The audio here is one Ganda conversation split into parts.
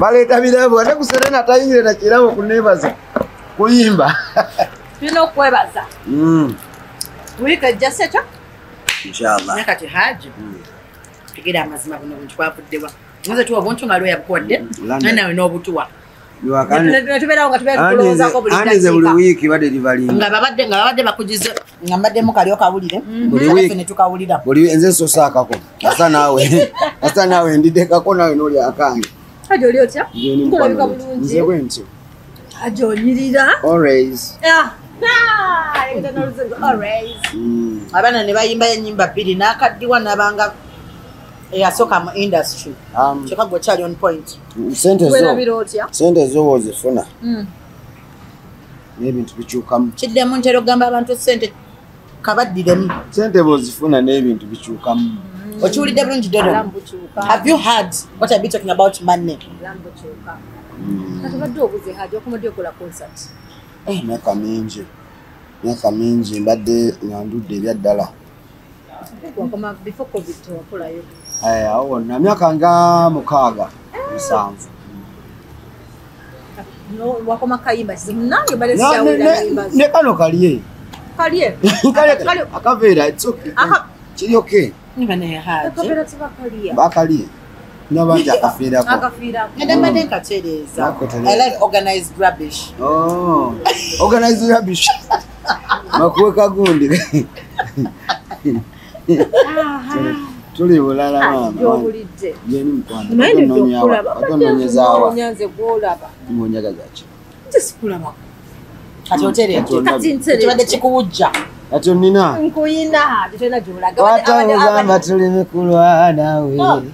baleeta birabo ate kuserena tayingire nakirabo kunebaza kuyimba. Tulina okwebaza. Mm, wiika ejja sekyo inshallah. Naye kati haji tugere amazima buno buntu bwavuddewa nze tuwa obuntu nga lweyabukodde London. naye nawe n'obutuwa. Andize- buli wiiki baderivalinga nga babadde bakugize nga mbaddemu kali okawulire Buli Kale week. ffe ne tukawulira. buli nze sosaakako asa naawe ndiddekako nawe noli akange haji oli otya mukwano gwe. bulungi nze bwe ntyo haji onyirira always Ah, ah, always. Mm, abaana ne bayimba enyimba bbiri n'akaddiwa nabanga eyasooka mu industry. Um, kyokka gwe kyali on point. sente zo werabira otya sente zo wozifuna. N'ebintu bikyukamu. Kiddemu ntera okugamba abantu sente kabaddiremu. Sente bwozifuna n'ebintu bikyukamu okiwulidde bulungi dodo. Have you heard what i be talking about money? Katubadde obuze haji okomadde okola concert. Eh, myaka mingi. Myaka mingi mbadde nga ndudde ebyaddala Eh, awo wonna. Myaka nga mukaaga musanvu. Ne- kano kalye akaveera it's okay. Aka- kiri okay bakalie nabanja akafiirako ngendembadde nkatereeza i rubbish. Oh organized tuli bulala maamayenononyezaawa ngonyaga zaki tisikulabako kati kibadde kikuwujja kati onina nkuyina tetolina gyolaga watawugamba tuli mikulwa nawe. Wanje.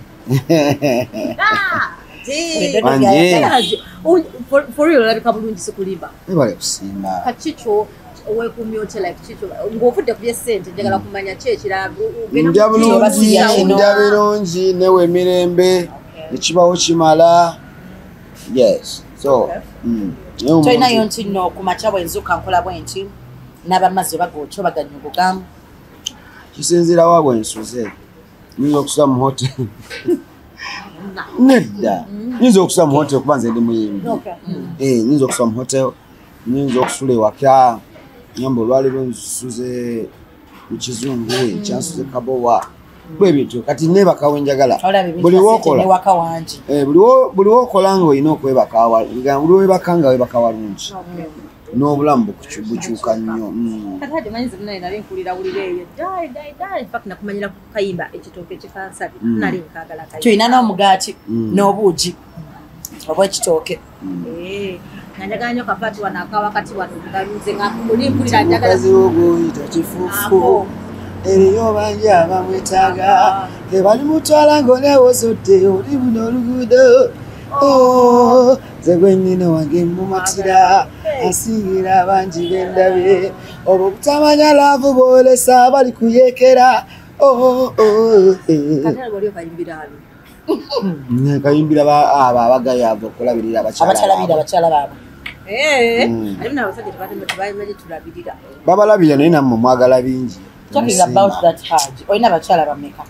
foril olabika bulungi sikulimba kakikyo owekuumya otya like kikyo ng'ovudde ku byesente njagala kumanya ki ekirala ndya bulungi ndya birungi newe emirembe ekibawo kimala yes. So mm, naye omuntu- tolinayo nti no ku makya bwenzuka nkola bwe nti n'abamazzi bagotyo baganyugugamu kisinzira wa bwensuze nyinza okusula mu hotel nedda nyinza okusula mu hotel kuba nze ndi muyimbi Eh, nyinza okusula mu hotel nyinza okusula ewaka nyamba olwaliro nsuze. Mu kizungu ekyansuze kabowa bwebityo kati nebakawo enjagala. Olaba ebintu buli wangi Eh, buli wo- buli wokola nga olina okwebaka awa- nga buli webaka nga webaka walungi n'obulamu bukyuka nnyo Mm. kati hati manyi zemunaye nali nkulira wulira eyo dai dai dai infact nakumanyira ku kayimba ekitooke ekikansali Mm. nali kayimba. Tulina n'omugaati Mm. n'obuugi obwekitooke Eh, nga njagala nnyo kapaati wano akawakati wano nze nga oli mpulira njagala. Mukazi woguyita kifufu Ako. Eriyo bangi abamwetaaga. Tebali mutwala ngaonewozodde oli buno oluguudo. Oh, nze gwennyina wange mumatira asingira abangi bendabe obwo butamanya laavu bwolesa bali kuyekera Oh, oh, eh. Mm, kayimbira ba- abo abagayava okulabirira abakyalabira abakyala baabwe Mm. tebamanyi tulabirira. Babalabira naye nammwe mwagala bingi talking about that hard olina abakyala bameka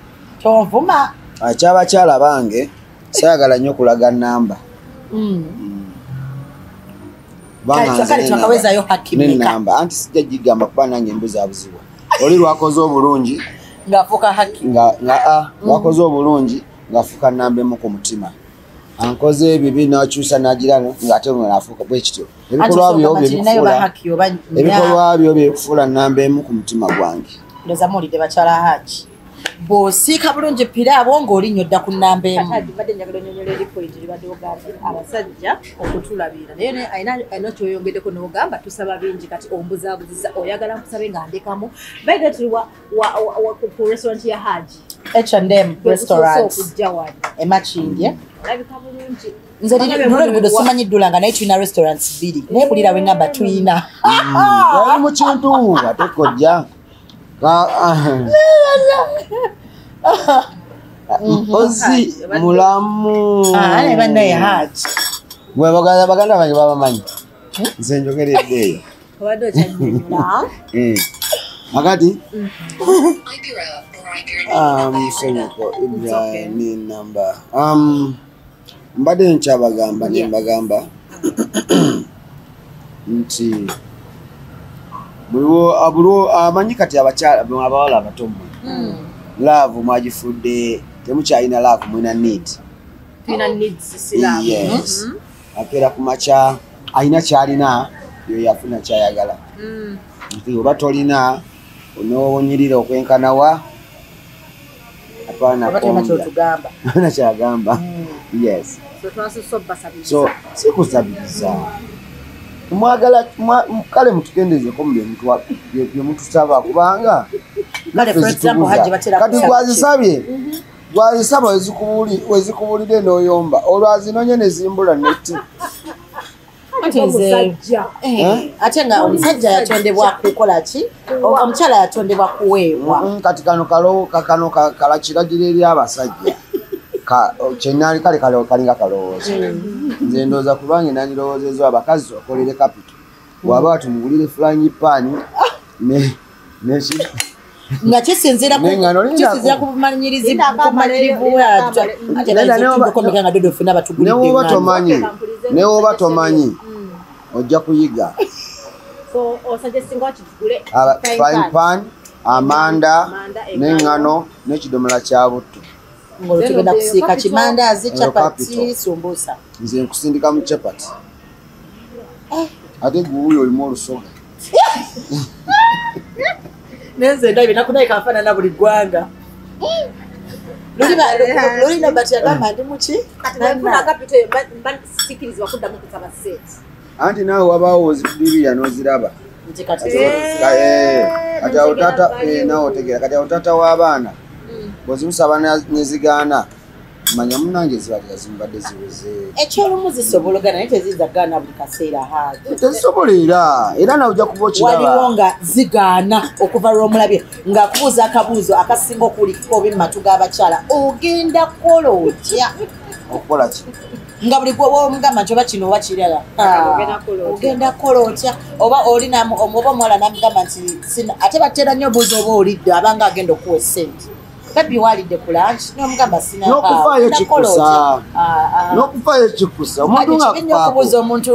tonvuma akyabakyala bange sayagala nnyo namba. Twakawezayo haki meka nenamba anti sijja gigamba kuba nange mbuzaabuzibwa oli lwakoze obulungi ngaafuuka nga nga a lwakoze obulungi ngaafuuka namba emu ku mutima. Ankoze ebibi nakyusa nagira ngaate naafuuka bwekityo ebikolwa byo tirinayo byekufuula bahaki oba ebikolwa byo byekufuula namba emu ku mutima gwange ndoza muwulidde bakyala haki bw'osiika bulungi piraabo ng'olinnyo dda ku nnamba emu. Badde njagala onyonyola eri point libadde ogambye. Abasajja okutulabirira. Naye alina kyoyongeddeko n'ogamba tusaba bingi kati ombuzaabuziza oyagala nkusabe nga ndekamu. Baida tuli ku restaurant ya haji H&M restaurant. emakindye olabika bulungi. Nze luno oluguudo simanyi ddulanga naye tulina restaurants bbiri. Naye bulira wengamba tuyina. Yali mu kintu ate kojja. Ka- ozi mulamu. Ah, ne bannaye haki Gwe baganda bange babamanyi. Nze njogeredde eyo. Obadde okyanyonyola Eh. akati? Might or I um, Senyoko, Ibrahim namba. Um, mbadde nkyabagamba nembagamba. Nti amanyi kati abakyala abawala abato mmwe laavu mwagifudde temukyalina laavu mulina need. Siramu yes. Akeera ku makya alina kyalina yo yafuna kyayagala. Nti oba tolina onowonyirira okwenkanawa apaana oba tolina kyotugamba. Na kyagamba. Yes. So obbasabiriza so sikusabiriza mwagala mwa- kale mutukendezeko mu byemutusaba kubanga kati gwazisabye gwazisaba wezikubuli- wezikubulidde n'oyomba olwazinonye nezimbula neti. Ate Eh, ate nga omusajja. yatondebwa kukola ki? Omukyala yatondebwa kuweebwa. Mm, kati kano kalo kakano ka- kala kiragiro eri abasajja Kyenali kale kale kalinga kalowoozo nze ndowooza kubanga nandirowoozezza abakazi okolere kapito. Waba watumugulire flying pan ne neki nga kisinzira ku- N'engano linako. kisinzira ku bumanyirizi Linako kumanyirivu amale- bwatyo linako ate Nenda newoba- nayetukomeka nga dodo fena batugulidde newoba engano. tomanyi newoba tomanyi ojja kuyiga. Frying pan. amanda Amanda, n'eŋŋano n'ekidomola kya butto ng'olwo tugenda kusiika kimandaazi capati sumbuusa nze nkusindika mu capati ate guwuyo olimu olusoga. Nenze ndabye nakunaye kanfaanana buli ggwanga. Lulina bati yagamba ndi muki? Anti naawe wabaawo ozibibira n'oziraba. Kati Eh. Ka- eh, kati awo eh, naawe otegeera kati awo taata w'abaana bwezimusaba na- nezigaana manya munange ziba tezimubadde ziweze. Ekyolumu zisobologana naye teziyinza gaana buli kaseera haazi tezisobola era era nawe ojja kuba waliwo okiraba nga zigaana okuva lwomulabye ngaakubuuza akabuuzo akasinga okuwulikika obi mu matu g'abakyala ogenda kukola otya? Okukola ki? Nga buli gwomugamba nti oba kino oba kirala. Ogenda kukola otya? ogenda kukola otya? Oba olina oba omuwala namugamba nti ate batera nnyo obuuza oba olidde abanga agenda okuwa esente babi walidde ku lanki nomugamba N'okufaayo kikusa. n'okufaayo kikusa. Omuntu nga kibi nnyo okubuuza omuntu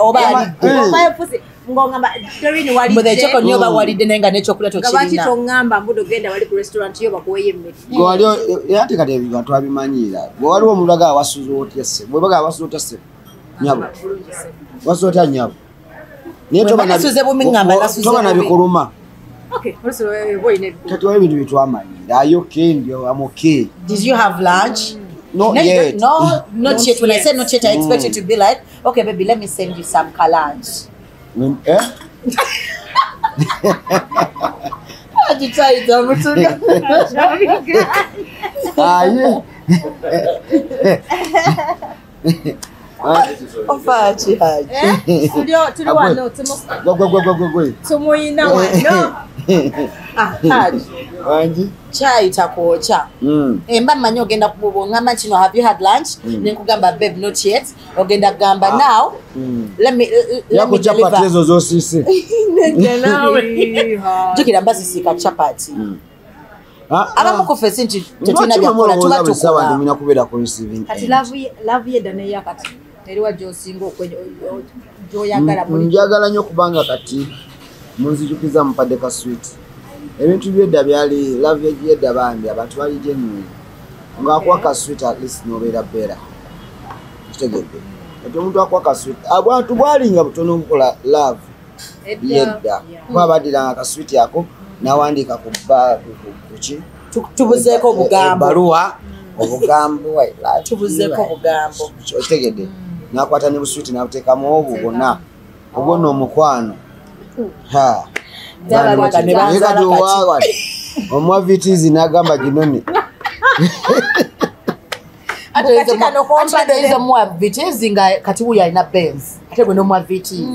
oba alidde. Eh. fusi ngongamba torini mbwe ekyoko nnyo oba Mm. walidde naye nga n'ekyokulya lwaki tokirina toŋŋamba mbudo ogenda wali ku restaurant yo bakuweyo emmere. Gwe wali era ate kati ebyo twabimanyira gwe waliwo omuntu aga awasuza otya se bwebaga awasuza otya se nyabo wasuza otya nyabo naye Bwe toba mba nabi- nasuze bubi ngamba nasuze toba bubi. nabikuluma okay olusi oba olina ebiku kati waliwo ebintu byetwamanyira ayoke ndio amoke did you have lunch not No, you yet don't- no, not Not yet. When I yet. say not yet, I expect you to be like, okay, baby, let me send you some lunch. Mm, eh? Agitaita mutuga. aye Ofa ki haji. tuli wano tumuyina wano Ah, wangi Chai takwokya. Mm. Emba mmanyi ogenda ngamba kino have you had lunch? Mm. Nenkugamba babe not yet. Ogenda gamba now. Mm. Let me let me yaku capati deliver. ezo zosiise. Jukira mbasisiika chapati. Abamu ku fesi nti tetulina byakola tuba tukola. kati laavu yedda neyakati eriwa gyosinga gyoyagala Mm, njagala nnyo kubanga kati munzijukiza mupadde ka swit ebintu byedda byali lave yedda bambi abantu bali genuine. Ngaakuwa ka swit at least nobeera beera kitegedde kati omuntu akuwa ka swit abantu bwalinga butono obukola lave yedda kuba baddiranga ka swit ako nawandiika ku kuki Tu- Tubuzeeko obugambo. ebaluwa obugambo I love you, Tubuzeeko obugambo. okitegedde nakwata ne buswiti nabuteekamu obwo bwonna. Ha. Zabalwaga ne Naye kati owawa omuwa vitizi n'agamba kompadde. oyinza muwa vitizi nga kati wuyo alina benz ate gwe nomuwa vitizi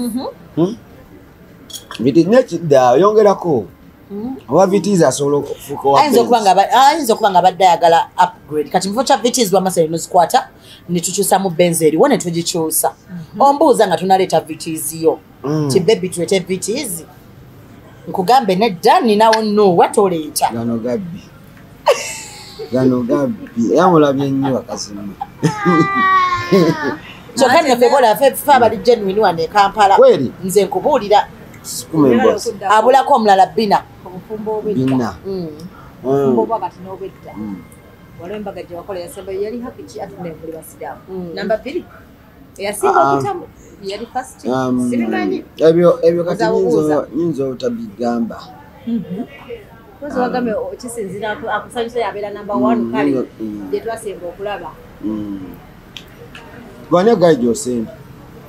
vitizi nekidda oyongerako owa vitizi asobola okufuuka owa ayinza okuba nga abadde ayagala upgrade. Kati mufo kya vitizi lwamasale nozikwata netukyusa mu benz eriwo netugikyusa ombuuza nga tunaleeta vitizi yo. Mm. ti bebi tulete vitizi nkugambe nedda ninawo no watoleeta gano gabbi gano gabbi yamulabye nnyo bakazimu kyokka naffe bola ffe ffe abali genuine wano e kampala Kweri? nze nkubuulira abulako omulala bina. Obufumbo obwedda. Bina. Mm. obufumbo obwa kati n'obwedda. Mm. waliwo embaga gye wakola yasembayo yali hakiki ate nemuli basiraamu? Mm. namba bbiri. Eyasinga Ah. okutamu yali fast Um, sibimanyi. ebyo ebyo kati Ozabuuza. nyinza- nyinza obutabigamba kozi wagambe kisinzira aku- akusanyusa yabeera namba one Mm, kale. mm. gye twasinga okulaba. Bane gali gyosembe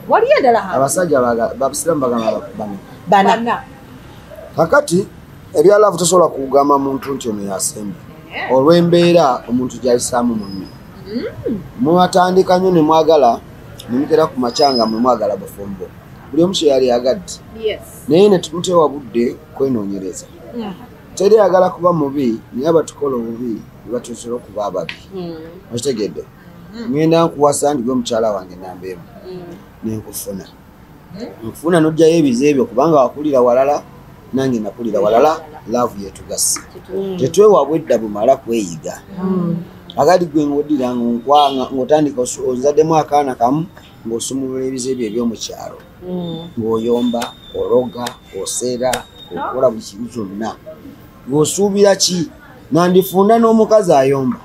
waliyo endala abasajja baga- babusiramu bagamba bane bana. Kakati ebyalavu tosobola kugamba muntu nti ono yasembe. Olw'embeera omuntu gyayisaamu munne. Mwatandika nnyo ne mwagala nemugera ku macyanga mwe mwagala bufumbo. Buli omu kye yali agadde. Yes. Naye ne tumuteewa budde kwenoonyereza teri ayagala kuba mubi naye abatukola obubi bebatusobola okuba ababi okitegedde? Ŋŋenda nkuwasa ndi gwe mukyala wange nambeemu nenkufuna nkufuna nojjayo ebiza ebyo kubanga wakulira walala nange nakulira walala laavu yetugasse. Tetwewa bwedda bumala kweyiga. Akati gwe ngaoddira nkwanga ngaotandika ozaddemu akaana kamu ng'osumulula ebiza ebyo ebyomukyalo ng'oyomba ologa oseera okola buli kintu kyonna. Ng'osuubira ki? Nandifunda n'omukazi ayomba.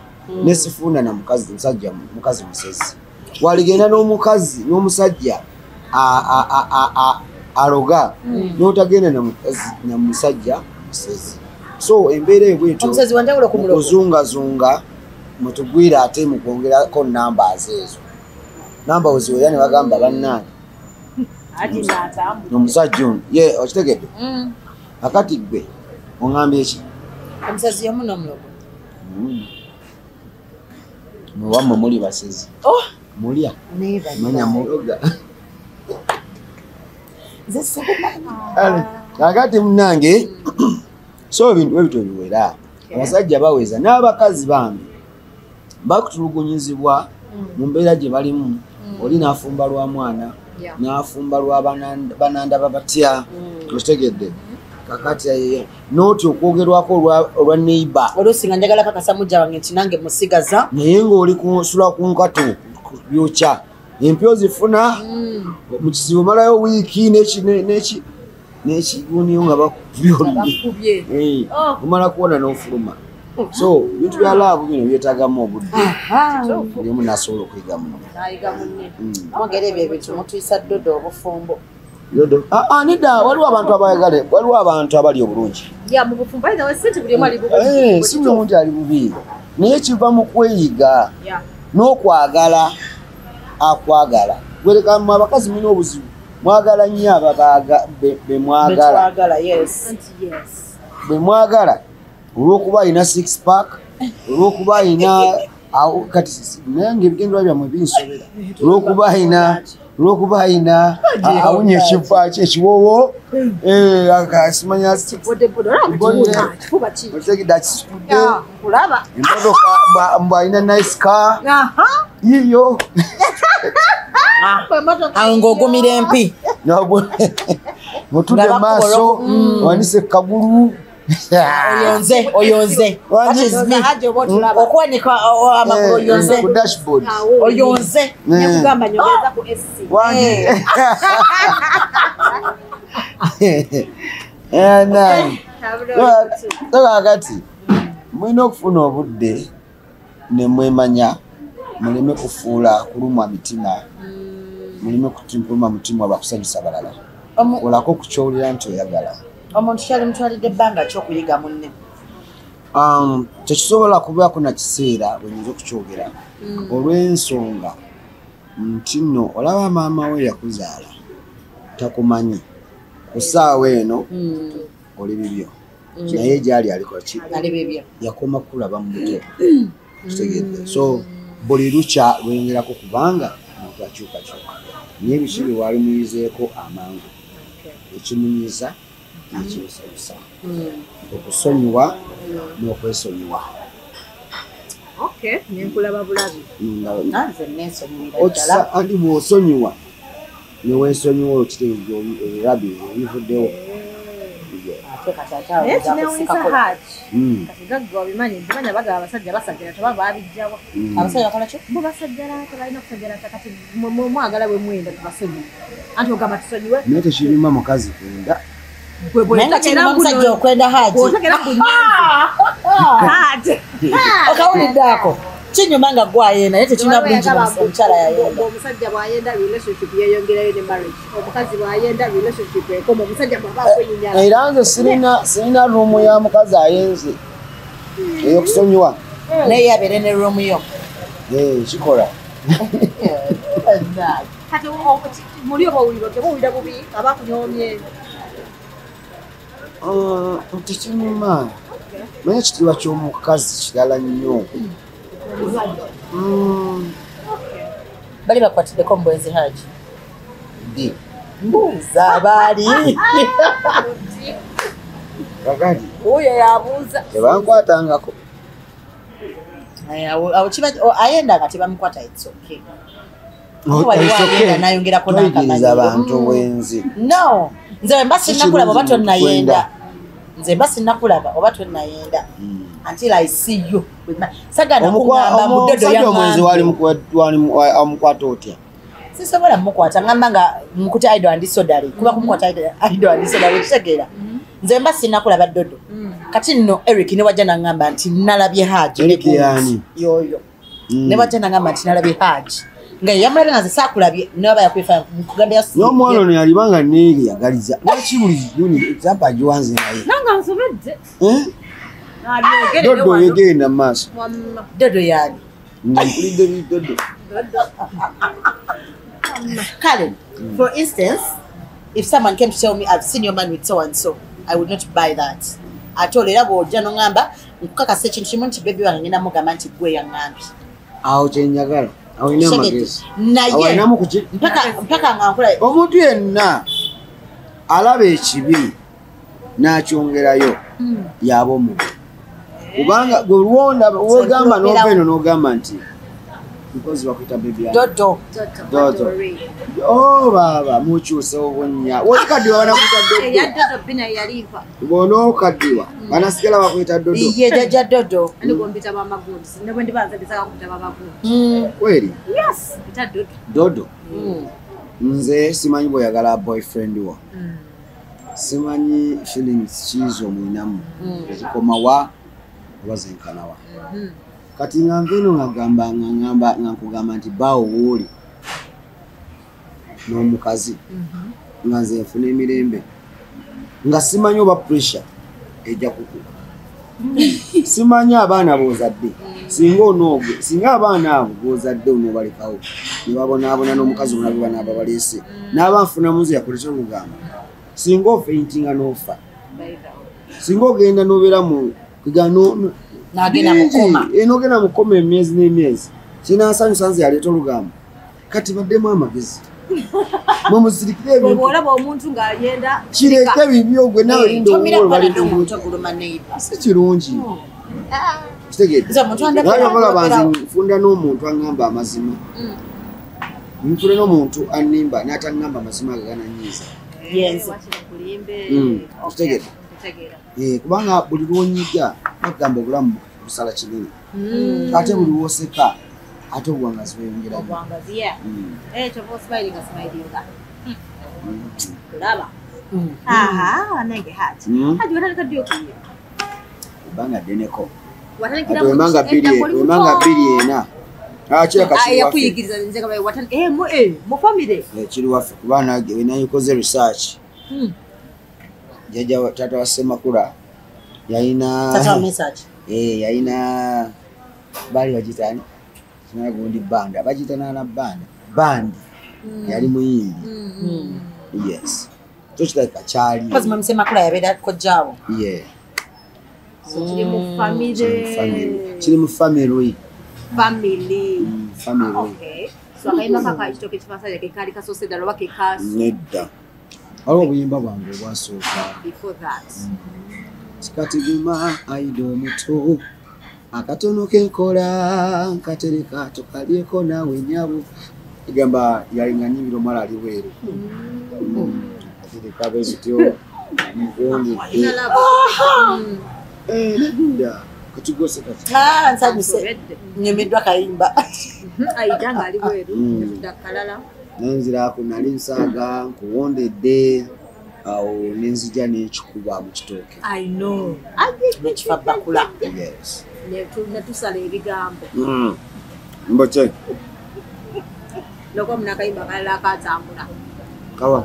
Nesifunda na mukazi musajja mukazi musezi. Waligenda n'omukazi n'omusajja aloga. N'otagenda na mukazi na musajja musezi so embeera mukuzungazunga mutugwire ate mukwongerako nambas ezo. Namba weziwera ne bagamba natambu omusajja ono ye okitegedde? Akati gwe oŋambye eki omusezi yomu n'omuloko muwammwe muli basezi. Oh, mulya? Manya muloga kakati munange so ebintu bwe bityo biwera abasajja baweza n'abakazi bambi bakutulugunyizibwa mu mbeera gye balimu. Oli n'afumba lwa mwana n'afumba lwa bananda- banandaba batya okitegedde kakati eh, nooti okwogerwako olwa- neiba oluusi nga njagala kakasa mujja wange nti nange musigaza. Naye ng'oli kusula ku nkato ku byokya empyo zifuna mu kizibu omalayo wiiki n'eki- ne- n'eki- n'ekiguniyo nga bakubye. Eh, Oh. omala kuwona n'ofuluma. So bintu bya laavu bino byetagamu obudde. Omu nasobola okuyiga muno. Obufumbo. Yodo. Ah, ah, nedda waliwo abantu abayagala waliwo abantu abali obulungi. Eh, si buli muntu ali bubi. Naye kiva mu kweyiga n'okwagala akwagala. Gwerekamwe abakazi mulina obuzibu mwagala nnyo aba baga- be- be mwagala. Betwagala yes anti yes. Bwe mwagala olw'okuba alina six pack olw'okuba alina kati nga ebigendwa byammwe binsobera. Olw'okuba alina olw'okuba alina a- awunya ekifa ki ekiwoowo eh, aka- simanya bodeboda Bode. olaba kifuba ki? otegedde akisitudde emmotoka mbu alina nice car yiyo awo ng'ogumira empi mutudde maaso. Bakukola- wanise kagulu oyonze oyonze. Okuwanika o- o- amagulu oyonze dashboard. Oyonze. Eh, nani. kakati mulina okufuna obudde ne mwemanya muleme kufuula kulumwa mitima muleme kulumwa mutima lwakusanyusa balala olako kukyowulira nti oyagala. Omuntu kyali mutwalidde ebbanga kyokuyiga munne. Um, tekisobola kubaako na kiseera bwenyinza okukyogera. Olw'ensonga nti nno olaba maama we yakuzaala takumanyi. Ku ssaawa eno oli bibyo. Naye gyali alikola ki? Yakoma kukulaba mu buto kitegedde so buli lukya lweyongerako kubanga omuntu akyukakyuka naye biki bye wali muyizeeko amangu. Ekimunyiza nekimusanyusa okusonyiwa n'okwesonyiwa. Okay nenkulaba bulabi. Nanze okisa andi bw'osonyiwa neweesonyiwa okitegeeza ebirabi ebyo bivuddewo Bibyo. Ate kati Mm. kati obimanyi bagaba abasajja basajjala teba babijjawa Mm. abasajja bo basajjala tebalina kusajjala kati mwagala bwe mwenda tubasonyiwe anti ogamba tusonyiwe naye tekirima mukazi kwenda. Okwenda okawulidde ako kinyuma nga gwayenda naye tekirina bulungi omukyala yayenda omusajja bwayenda relationship yeyongerayo ne marriage. Omukazi bwayenda relationship ekoma omusajja bwaba akwenyinyala era nze sirina ruumu ya mukazi ayenze. Eyokusonyiwa naye yabeere ne ruumu yo. Eh, kikola. Kati o- muli oba owulira otya? Bowulira bubi? Aba kunyoomye Ah, tekinyuma naye ekitiibwa ky'omukazi kirala nnyo. Mm, bali bakwatiddeko mubwenzi haji ddi mbuuza baali kakati oyo yabuuza. Tebankwatangako. Awo- kiba ayenda nga tebamukwata it's okay. N'ayongerako n'akamanyiiro. bantu bwenzi no. Nze wemba sinnakulaba oba tonnayenda nze mba sinnakulaba oba tonnayenda Mm. Until i see you with my- sagana Omukwa- kuŋŋamba mu ddodo omusajja omwenzi wali yaŋŋambye amukwata otya? Sisobola mukwata ŋŋamba nga mukuta ido andi sodali kuba kumukwata ido andi sodali ekitegeera nze mba sinnakulaba ddodo. Kati nno eric ne wajja naŋŋamba nti nalabye haji Eric yaani? yoyo. Mm. ne wajja naŋŋamba nti nalabye haji nga yeyamulabye nga nze saakulabye neba yakwefa mukugamba n'omwana ono yalibanga neeri yagaliza. Lwaki buli yuni example agiwanze naye? Nanga nsobedde Eh? Dodo yegenda mu maaso Wamma. dodo yaani mpulidde bidodo kale for instance if someone came to tell me i've seen your man with so and so i would not buy that. Ate olwo era bw'ojja noŋŋamba nkukakasa ekintu kimu nti bebi wange ngenda mugamba nti gwe yaŋŋambye awo kyenjagala awo ina Segedde. amagezi awo naye alinamu kuki mpaka mpaka nga nkola omuntu yenna alaba ekibi n'akyongerayo yaba omubi kubanga gwe lwonda wegamba n'ova eno n'ogamba nti because bakwita bebi dodo Dodo. o baaba mukyusewo bunnya wekaddiwa banakwita eya dodo dodo bina yalimpa bonaokaddiwa banasigala bakwita dodo? Ye jajja dodo. Ani gompita bamagundi sinne bwe ndibanza bisaka kupita bamagundi Mm, kweri? Dodo. Dodo? Mm. nze simanyi bweyagala boyfriend wo simanyi feelings kiizo mwinamu. Ezikoma wa oba zenkana wa kati nga nveeno ngagamba nga ngamba nga nkugamba nti baawo wooli n'omukazi nga nze nfuna emirembe nga simanyi oba pressure ejja kukuba. Simanyi abaana bozadde singa onooge singa abaana abo bozadde onoobalekawo ne babonaabona n'omukazi omulabe banaaba baleese n'aba nfunamu nze yakolesa olugamba singa ofeintinga n'ofa singa ogenda n'obeera mu eh, n'ogenda mu koma emyezi n'emyezi kinansanyusa nze yaleeta olugamba kati baddemu amagezi mwe muzirikire bwe ebintu bwolaba omuntu ng'agenda kireke bibyo gwe nawe oguluma neiba si kirungi. Kitegedde nze omuntu wandeka naye abalaba nze okwogerawo. nfunda n'omuntu aŋŋamba amazima. Nfuna n'omuntu annimba n'ataŋŋamba amazima ago gananyiiza Yes. wakira kulimbe Mm, Okay, kitegeera. Ntegeera. Eh, kubanga buli lwonyiga bagamba obulamu busala kinene. Ate buli lwoseka ate obuwangazi bweyongerayo obwangazi yeah. Mm. Eh, kyova osmilinga smilinga kulaba Mm. aha nange hati hati watandika ddi ebbanga ddeneko watandikira bbiri bbiri ena. Ah, kiraka kiri waffe yakuyigiriza nze nga watandika eh mu eh mu family. Eh, kiri waffe kuba nage wenayikoze research Jajja wa- taata wa semakula yalina Eh, yalina baali bagitani kinala gundi banda. Bagita nana banda. Bandi. Yali muyimbi. Mm. yes. Kyo kirabika kyali. Mazima musemakula yabeera kojjaawo kiri mu kiri mu family. Family. kiri mu family. Family. Mm, nedda waliwo obuyimba bwange obwasooka before that. Kikatiguma aido omuto akatono kenkola nkatereka tokalyeko naawe nyabo egamba yalinga nyibiro mala ali bweru katereka bwezityo mukuwondedde nedda kakigose kati Ah, nsanyuse. Nyemeddwa kayimba. Ayita ngaali bweru Mm. netudda kalala nenzirako nali nsaaga nkuwondedde awo nenzija n'ekikuba mu kitooke i know nekifa bakula netusala ebigambo Mm. mboke loko munakayimba kalala akatambula kawa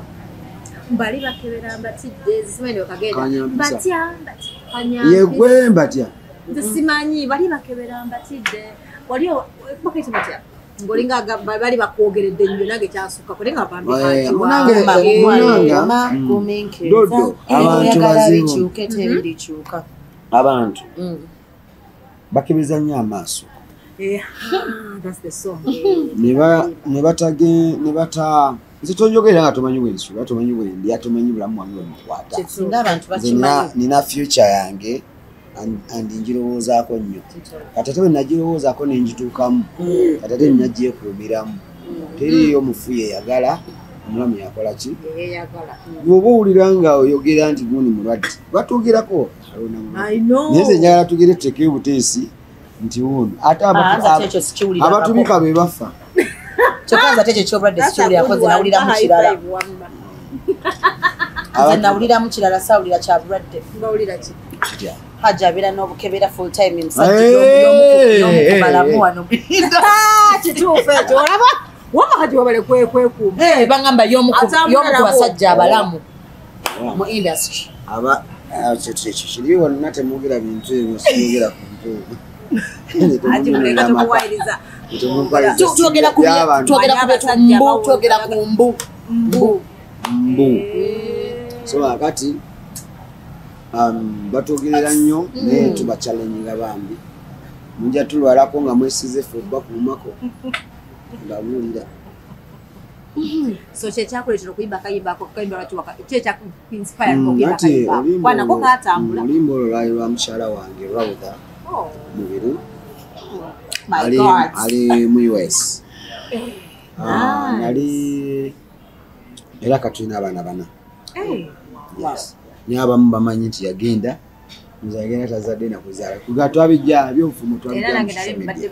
bali bakebera mbatidde zisimanyi okagenda Kanyambisa. batya batya kanyambisa yegwe mbatya nze simanyi bali bakebera mbatidde wali bakayita batya ba- bali bakwogeredde nnyo nange kyasukka kule nga Eh, munanga, mm, abantu bazibu. bikyuke tebirikyuka abantu. Bakebeza nnyo amaaso. Ne ba- ne bata nze tonjogera nga tomanyi bwensula tomanyi bwendi atomanyi bulamu nina- bakimanyi. nina future yange and- and njirowoozaako nnyo. Katate bwe nagirowoozaako nenjituukamu katate ninagyekuumiramu teriyo mufu yeyagala omulamu yakola ki? Bw'oba owulira nga oyogera nti guni mulwadde mulwadde. Naye nze njagala tugere tutekeyo buteesi nti wuno ate abatu- nze ekyo sikiwulirako abatubuka be bafa. Kyokka nze ate ekyo kyobulwadde sikiwulirako nze nawuliramu kirala. nze nawuliramu kirala saawulira kya bulwadde Hajja abeera n'obukebera full time Hey! musajjaomukubalamu wano kituufu ekyo olaba wamakaji wabale kwekuuma Eh, bagamba y'omu ku basajja abalamu mu industry aba ah, ekyo ekyo kiri wonna temwogera bintu ebyo siyogera ku bintu ebyo ati muleka tumuwayiriza Temumpaliza Tu- twogera ku mbu twogera ku mbu mbu so akati um, batwogerera nnyo naye tubachallenjinga bambi. Mujja tulwalako nga mwesize fe bakuumako ngabuulira so kyekyakuleetera okuyimba kayimba ako kayimba lwaki waka kyekyakuinspire Mm, katambula mm, olimbo olwo lwali lwa mukyala wange rawudha Oh. mubiru. My ali, god. ali mu us Ah, nali era katulina abaana bana. Yes naye abamu bamanyi nti yagenda nze yagenda tazadde nakuzaala kuga twabijja byobufumu era nange nali twabijja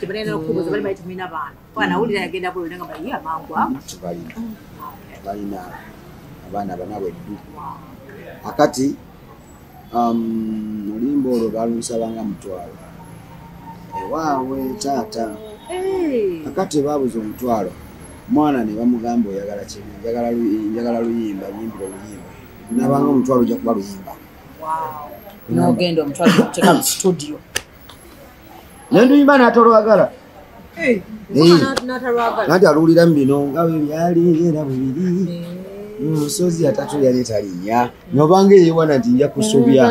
tebalina okubuuza bali baitumina baana. Wanawulira yagenda bulira nga bali amangu ago tubalina balina abaana bana bweddu. Akati um, olimba olwo balunsabanga mutwalo. Ewaabwe taata. Akati babuza omutwalo mwana ne bamugamba oyagala ki njagala luyi- njagala luyimba nyimbira oluyimba nabanga omutwalo ojja kuba luyimba Wow. n'ogenda omutwalo okuteeka mu studio. Nenduyimba natalwagala. Nati aluwulira mu bino nga bwe byali era bwe biri. Musozi atatulya netalinya nobanga eyewana nti nja kusobya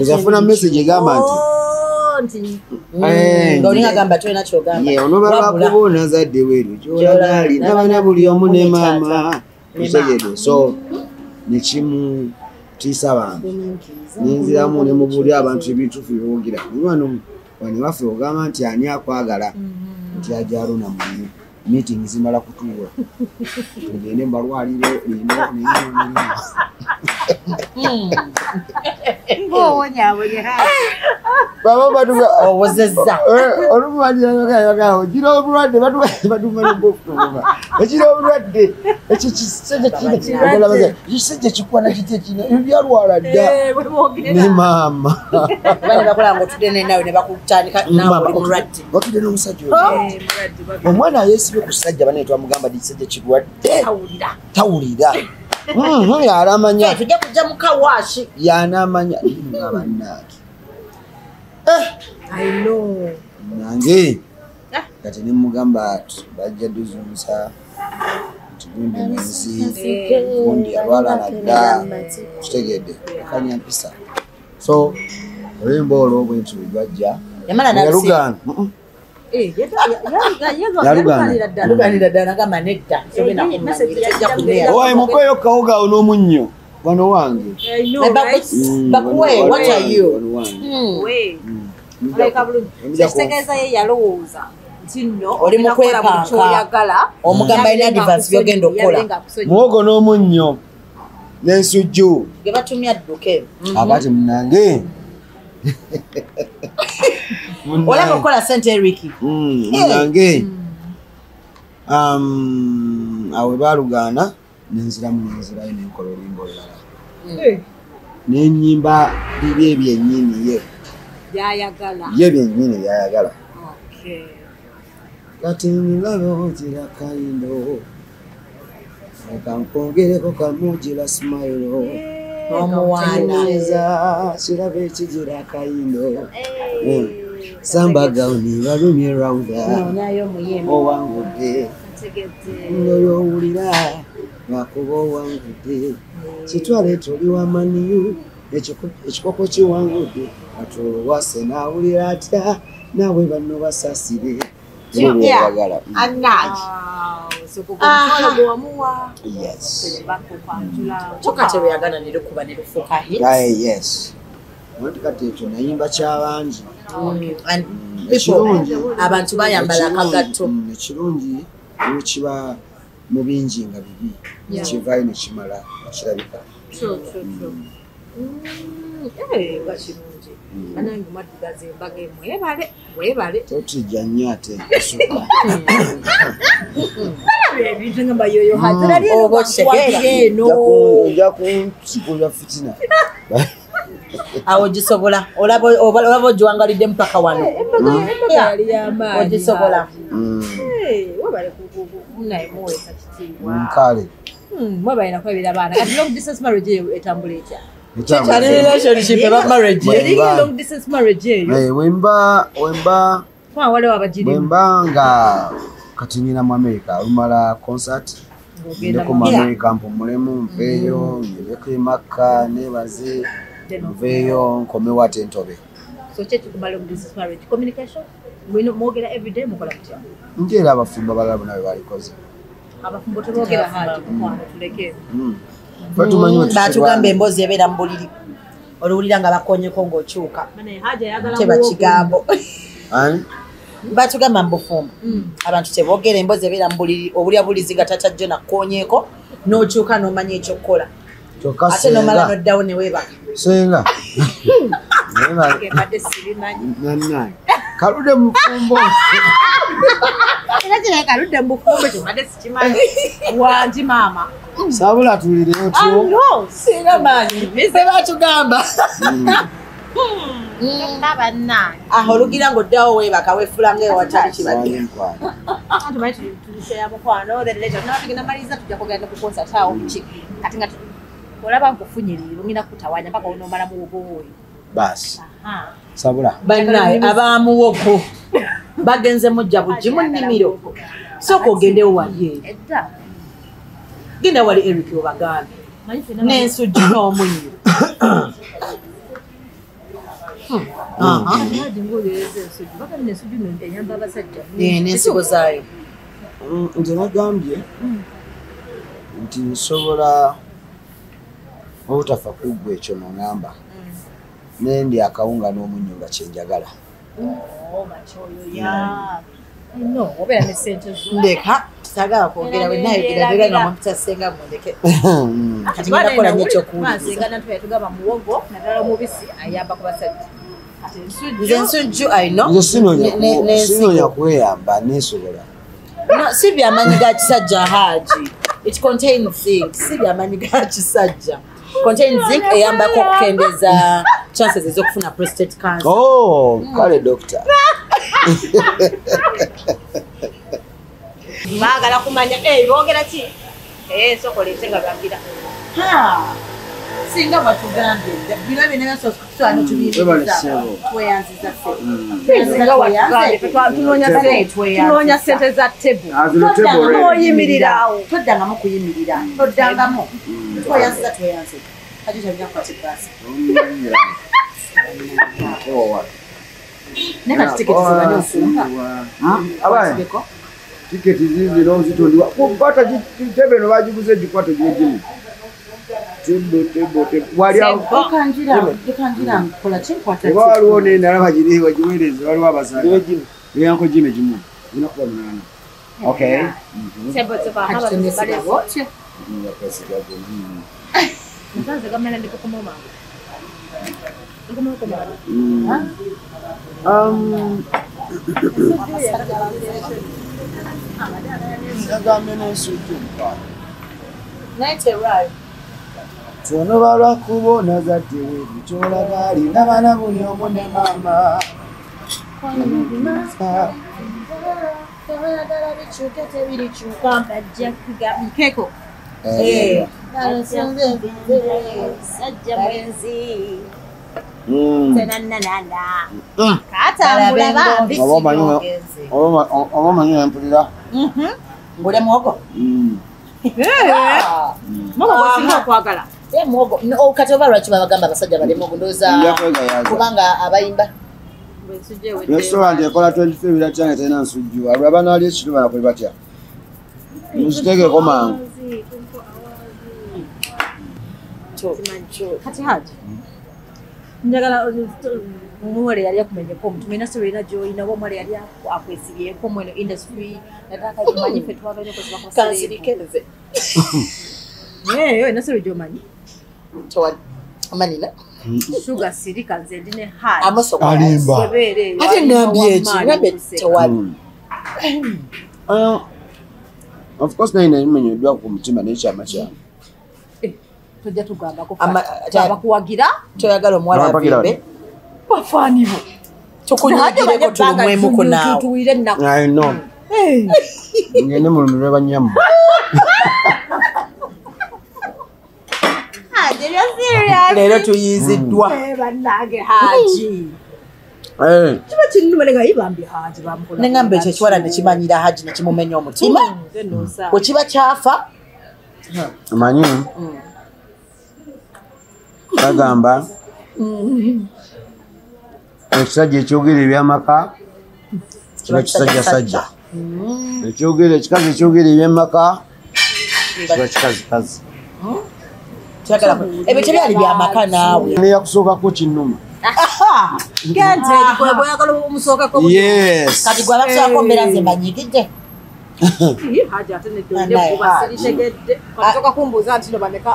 ezafuna message egamba nti ye onobalwakuba onazadde weru kyolagali nabana buli omu ne maama. Tusegede so nekimutiisa abantu. Nenziramu nemubuulira abantu ebintufu byewogera wano wane baffe ogamba nti ani akwagala nti ajalona mulimu meeting zimala kutuula tugende mubalwaliro ng'owonyawonya. baba batuga owozezza olumalirayogayogawo gira obulwadde baduma nebofutoba ekira obulwadde ekyo kisajja kikwana kiti ekino ebyalwala dda Eh, ne maama watudde n'omusajja Eh, omwana ayesibye ku ssajja banaye twamugamba di kisajja kirwadde Tawulira. Tawulira Mhm, yalamanya tujja kujja mukawaashi yanamanya. Nga bannange I know. nange kati nemugamba bajja duzunsa gundi mwenzi gundi alwala nadda. tutegedde akanya mpisa. So oluyimba olwo bwentu lwajja yalugaana Eh, yata- ya- ya- ya- Yalugaana. yalugaanira ddala. nagamba nedda owaye mukweyo kawogaawo n'omunnyo wano wange Ekitegeeza ye yalowooza Oli ogenda mu kukola buli kwepanka. kyoyagala. Omugamba alina advance. By'ogenda okukola. muwogo n'omunnyo n'ensujju ge batumya adduke abati munange olaba okukola sente eriki Mm, munange Um, awe baalugaana nenziramu nenzirayo nenkola olimba olulala nenyimba bibi ebyennyini ye. Byayagala ye byennyini byayagala Okay. kati nilaba ojira kaindo. Ekankongereko kamujira simayiro Omuwaana. eza kiraba ekigira kaindo samba gauni balumye omuyembe owangudde ngoyowulira lwakuba owangudde kitwale toli wamaniyu ekikoko kiwangudde atolowase naawulira atya? Naawe banno basasire. Bakukwanjula kyokka tebeyagana ne lukuba ne lufuuka hit kati ekyo nayimba kyabangi Mm, Mm, abantu bayambala akagatto mm, ekirungi iyo kiba mu bingi nga bibi Yeah. kivaayo nekimala kirabika True, true, true. Mm, eh, nga kirungi anange maddugaza embaga emu mwebale mwebale totijja nnyo ate Oba okitegeera. eno ojja kunsikulira fitina awo gisobola olaba ogiwangalidde mpaka wano. Yali yamaanyi ogisobola. Mm, webale naye muweesa kitiibwa. Nkale. Hmm, mwebale nakwebera baana. Kati long distance marriage eyo etambula etya? Kyali relationship eba marriage Bwe- eringa Ba- long distance marriage eyo. Eh, bwemba nga kati nyina mu america olumala concert ndeko mu america. Mpumulemu nveeyo nyereko emakka nebaze Then nveeyo nkomewo ate ntobe. So ki ekikuma long distance marriage communication Mwino- mwogera everyday mukola mutya? Njeera abafumbo abalala bonna bwe balikoze. Abafumbo teboogera haati mukwano tuleke. Mm. Bwe batugamba emboozi ebeera mu buliri. Oluwulira nga bakonyeko ng'okyuka. Bane, haja ayagala teba muwogo. kigambo Ani? batugamba mu bufumbo. Mm. abantu teboogera emboozi ebeera mu buliri obulya bulizi nga tatajjo nakonyeeko n'okyuka n'omanya ekyokukola kyokka ate nomala noddawo ne weebaka senga kaludde mu fumbo era kiraye kaludde mu bufumbo kyembadde sikimanyi wangi maama saabula atuulire otyo no singa maanyi nga bannange aho olugira ng'oddawo weebaka weefula ngaewatali kibadde Enkwano. tumanyi tuliseya mukwano tugenda maliriza tujja ne ku concert awo ki kati nga olaba nkufunye liiro ngina kutawanya mpaka onomala muwogo oyo baasi. Sabula. Bannaye abamuwogo bagenze mujja bujji mu nnimiro. sooka ogendewo wali. Eri edda. Genda wali eric fena n'ensujju Eh, n'ensigo zaayo. Mm, nze nagambye nti nsobola obutafa kuggwa ekyo nongamba nendi akawunga n'omunnyo nga kyenjagala sente zo ndeka sagala kwogera wenayogera nga mwamutasenga mwendeke Mm. kati ngenda kukola nnyo ekyokuwuliriza mansengana ntwe tugamba muwogo naddala omubisi ayamba ku basajja. Ate ensujju? Nze ensujju ayino sinoonya kweyamba nesobola. No, si byamanyi ga kisajja haji it contains zinc si byamanyi ga kisajja contains zinc eyambako okukendeza chances ez'okufuna prostate cancer. Oh kale dokita baagala kumanya "Eh, boogera ki? Sokola ensenga bambira. Ha! Singa batugambye watugambye, twa- tunoonya sente- za tebu n'oyimirira awo toddangamu kuyimirira toddangamu tweyanziza tweyanziza kati tabina kukwata ebaasi naye kati tiketi zibani ofunga? Abaye tiketi zizino zitundibwa kupata kitebe no bagiguze gikwate gyegimu oba waliwo nendala bagiri bagiweereze waliwo abasaga eyanko gino gimu zina kuba munaana okay. Tebo, tebo, kati abaana temesiga balezi. botyo Yakwesiga gwe. musanze gamala ndikukomoma ndikukomoma Um, Nagambye n'ensujju mukwano. Tono balwakubona zaddewe bikyolaga alina baana buli omu ne maama. nkeko Eh, sajja mwenzi mm. tenananana Mm. katambula bambi Oba omanyi oba- omanyi wempulira ngule muwogo Mm. mama gwesinga okwagala Eh, muwogo No, kati oba lwaki babagamba abasajja Nja kwegayaza. kubanga abayimba. Restaurant ekola 23 ebiratyanga terina nsujju alwe abanaali ekiro banakwe batya? Mukiteekeko mangu. kati haji njagala omuwere yali akumenyeko omutume ina sorina gyolina oba omuwere yali akwesibyeko mweno industry nataka imanyi fe twaganye kansirikeze eyo nasore gyomanyi amanina. Suga sirika nze ndine haji amosogo Alimba. Webeere eyo, ate nambye eki kuseka. tewali of course naye nalimenyeddwa ku mutima naye kyama kyange tojja tugambako abakuwagira toyagala omuwala avimbe bafaanibo tukunyigireko tulumwemuku naawe. tuwire ennaku know. ngende mu lumi lw'ebanyammu leero tuyiziddwa bannange haji Eh, kiba kinumale nga yibambi haji bamukola neŋamba ekyo ekiwala nekimanyira haji nekimumenya omutima bwe kiba kyafa omanyi bagamba ekisajja ekyogera ebyamaka kiba kisajjasajja ekyogera ekikazi ekyogera ebyamaka kiba kikazikazi Kyagala ebyo tebyali byamaka naawe. Neyakusookako kinnuma. Gente bweyagala omusookako yes. Kati gwe abakusobola mbeera nze mbanyigidde.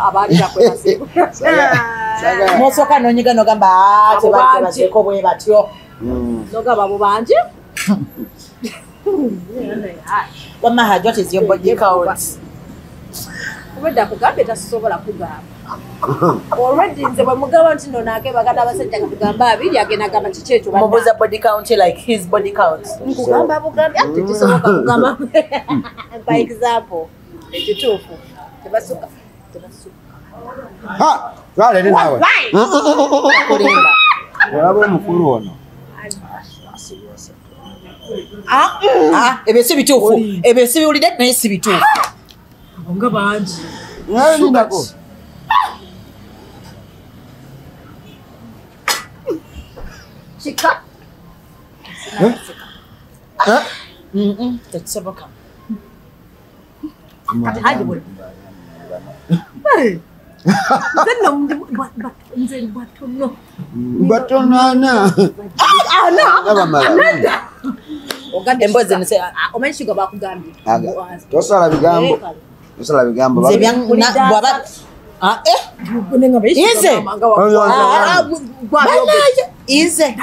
Abaalirakwebasibu nosooka nonyiga nogamba Abo tebateeko bwe batyo. Mm. nogaba abo bangi? Wama haji what is your body count? Obwedda akugambye tasobola kugamba olweddi nze bwe mugamba nti no naake baganda abasajja gatugamba abiri agenda gamba kiki ekyo mubuuza body count like his body count. Nkugamba bugambi ate kisoboka kugamba by example ekituufu. Tebasuka tebasuka. Ha! twalete naawe. Kulimba olaba omukulu ono. Ah, ah, ebyo si bituufu. Ebyo si biwulidde naye si bituufu. Nga bangi Mm-mm, tekisoboka kati haji bwe nze nno nze ndi batono batonaana nabamala emboozi nse omanyi kiga bakugambye tosala bigambo tosala bigambo nze bwaba Ize.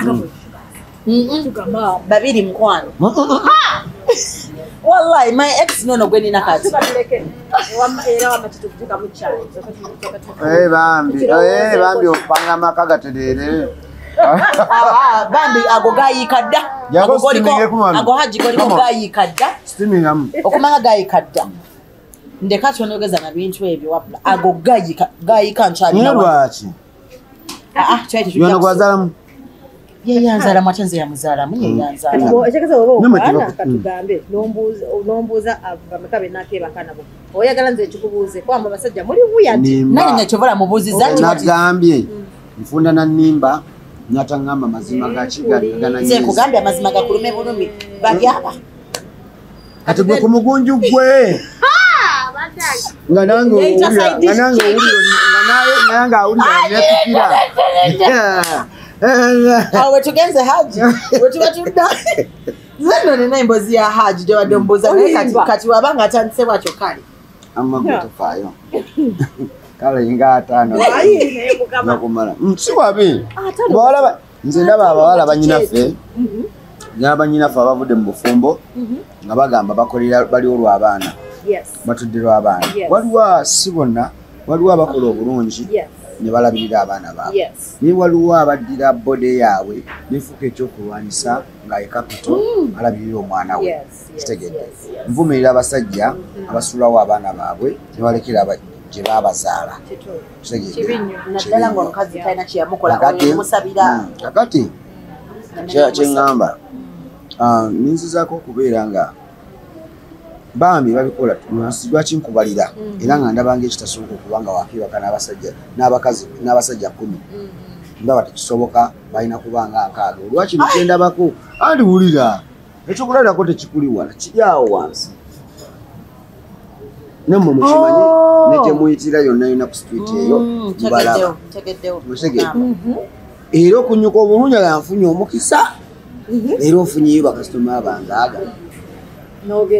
babiri mukwano wallahi my ex nono gwe nina kati bambi. Eh, bambi opanga amaka gaterere Ah, bambi ago gayiika dda Ago goliko- steaming ekumanyi. ago haji goliko Come on. gayiika dda okumanga gayiika dda ndeka tyonogeza na bintu ebyo wabula? Ago gayiika gayiika naye nkyalina lwaki? Yono gwazalamu? Yeyanzalamu ate nze yamuzaalamu yeyanzalamu ekekeza oba Nama omukaana kiba- katugambe nombuuza bameka benakebaka nabo oyagala nze ekikubuuze kwamba abasajja muli wuyadi naye nimba. Nekyovola mubuuziza nagambye nfunda nanimba natangamba mazima nze gakiganagana nkugambye amazima gakulume bulumi babyaba kati gwe ku mugunju gwe nga nange owulira nga nange owulira nga naye nange awulira nekukira awo wetugenze haji wetuba tudda nze nno nina emboozi ya haji gyobadde omubuuza naye kati kati waba nga atandise bwatyo kale. Amagwe tofaayo kale nga ataano nakumala. Mm, si wabi. Ataano. Bawala ba- nze ndaba abawala banyinaffe. N'abanyinaffe abavudde mu bufumbo nga bagamba bakolera bali olw'abaana Yes. batudde lw'abaana. Yes. waliwo si bonna waliwo abakola obulungi ne balabirira abaana baabwe. Yes. naye waliwo abaddira bode yaabwe nefuuka ekyokulwanyisa nga ye kapito alabirira omwana we. Kitegedde. nvumirira abasajja abasuulawo abaana baabwe ne balekera gye baabazaala. Kakati, mm, kye- kyeŋŋamba ah, ninzizaako okubeera nga bambi babikola lwansi lwaki nkubalira? Era nga ndabanga ekitasoboka okuba nga wakiibaka n'abasajja n'abakazi n'abasajja kumi. Ndaba tekisoboka balina kuba nga nkaaga olwaki mukyendabako andi wulira ekyokulalirako tekikuli wala kiri awo wansi. Nammwe mukimanyi Oh. netemuyitira yonna yonna ku street eyo Mm, mubalaba. Gamba. era okunyuka obulungi nga nfunye omukisa. Era ofunyeyo bakasitoma abangaaga N'ogenda.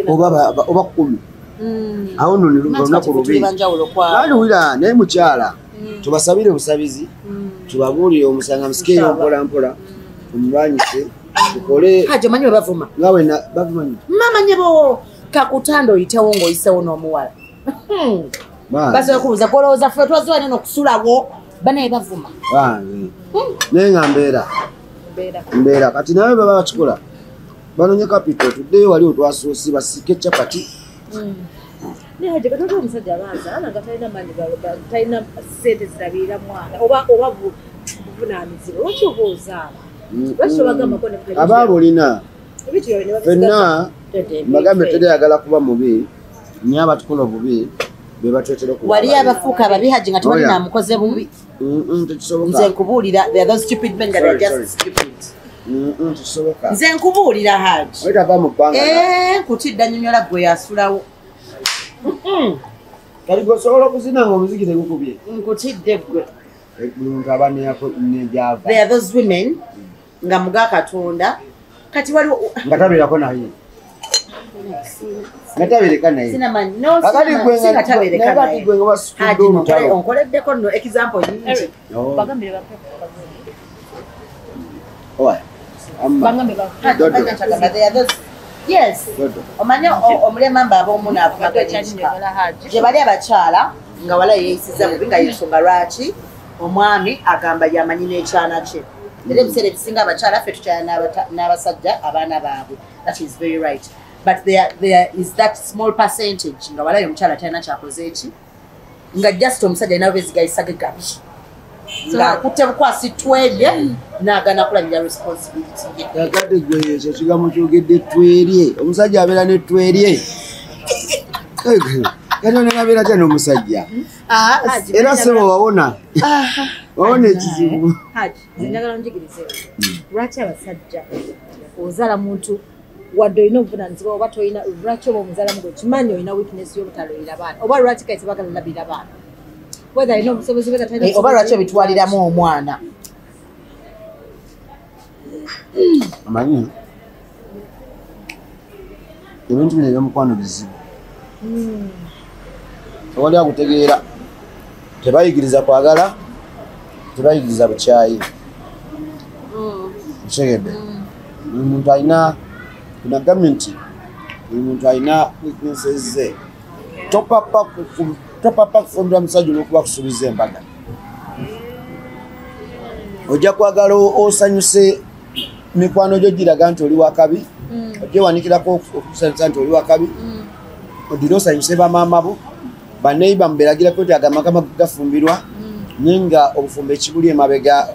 Oba ba- ba- oba kumi. Mm. awo nno olunaku kati tuli lubiri. banjawulo kwa kandi wulira naye mukyala tubasabire busabizi tubabuulire omusanga musikeyo mpola mpola omulwanyise tukole haji omanyi we bavuma? Nga bwena bavumanyi mamanyi bo kakutanda oyitewo ng'oyisewo n'omuwala. Basobola kubuuza golowooza ffe twaziwa neno okusulawo banaye bavuma. Naye nga mbeera. Mbeera. mbeera. Kati nawe baba bakikola banonye kapito tuddeyo wali otwasoosi basike capati naye haje katota omusajja abaazaala nga talina maanyi talina sente zirabirira mwana oba oba bu- buvunaanyizibwa lwaki oba ozaala ebityo ne babisigaza fenna mbagambe tereyagala kuba mubi niye abatukola obubi be batwetera okuba wali abafuuka ababi haji nga tebalina amukoze bubi. Mm, mm, nze nkubuulira they are those stupid men that are just stupid Mm, mm, tekisoboka nze nkubuulira haji oyitava mu bbanga Eh, nkutidda nyonyola gwe yasulawo. Kati gwe osobola okuzina nga omuziki tegukubye? Nkutidde gwe buli muntu aba neyako- nejava they are those women nga muga katonda. Kati waliwo nga tabeerako naye. Nga tabeereka naye. Sinamanyi no example nyingi bagambire bagambe those- yes. Dodo. omanyi o- omulema mba ab'omunaavumaga gye bali abakyala nga wala yeeyisiza bubi nga yensonga lwaki omwami agamba yamanyi n'ekyana kye. Era ebiseera ebisinga abakyala ffe tukyala n'abasajja abaana baabwe. That is very right. But there, there is that small percentage nga walayo omukyala talina kyakoze eki nga just omusajja alina bezigayisage gabi ng'akutte bukwasi twedye n'agana kulabira responsibility. Ye kakati gwe ekyo ekigambo kyogedde twerye omusajja abeera ne twerye katonda nabeera tya n'omusajja? Era sebo wawona. Wawona ekizibu. Haji njagala njigirize lwaki abasajja ozaala muntu wadde olina obuvunanyizibwa oba tolina lwaki oba omuzaalamu gwe kimanyi olina weakness y'obutalabirira baana oba lwaki kaisi bagala labirira baana whether alina obusobozi Eh, oba lwaki obitwaliramu omwana? Amanyi? Ebintu bino ebyomukwano bizibu. Tewali akutegeera. Tebayigiriza kwagala tebayigiriza bukyayi. Okitegedde buli muntu alina nagambye nti buli muntu alina weaknesses ze topapa ku- topapa kufumbira musajja olwokuba kusuubiza embaga. Ojja kwagala osanyuse mikwano gyo giraga nti oli wakabi. Ogyewanikirako okusanyusa nti oli wakabi. Odire osanyuse bamaama bo baneiba muberagirako nti agamaka gafumbirwa. Naye nga obufumbo ekibuli emabega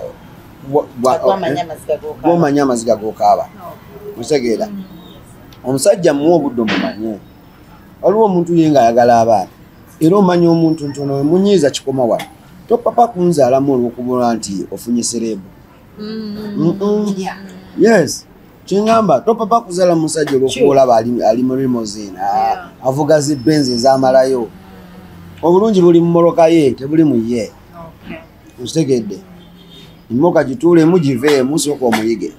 gwomanya amaziga gokaaba otegeera omusajja muwa obudde omumanye. Waliwo omuntu ye nga ayagala abaana era omanya omuntu ntono we munyiiza kikoma wano topapa kunzaalamu olwokubula nti ofunye serebu. Mm-mm. yes. Kyeŋŋamba topapa kuzaala musajja olwokuba olaba ali mu limousine ah, avuga zibenzi ezamalayo. Obulungi buli mu moloka ye tebuli mu ye. Okitegedde. Emmoka gituulemu giveemu sooka omuyige.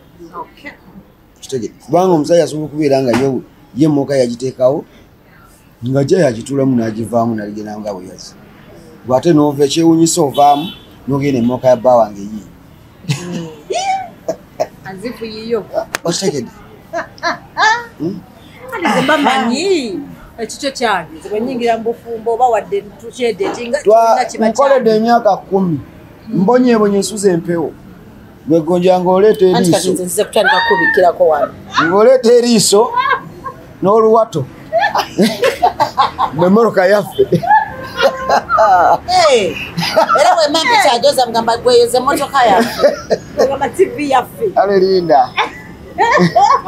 Kitegedde kubanga omusajja asobola okubeera nga ye emmoka yagiteekawo nga gye yagituulamu n'agivaamu naligenda nga bwe yazi. Gwate nova ekyewunyisa ovaamu nogenda emoka ya bba wange yi anzifu yiyo okitegedde ate bamanyi ekikyo kyange zebwenyingira mu bufumbo oba wadde tukyedde ekinga nkoledde emyaka kumi. Mbonyebonye ensuza empewo. Gwegonja kati eriiso. ngaoleeta eriiso n'oluwato memoroka yaffe. Era wemampi kyajoza mugamba gweyeze motoka yaffe. Mativi yaffe. Ale linda.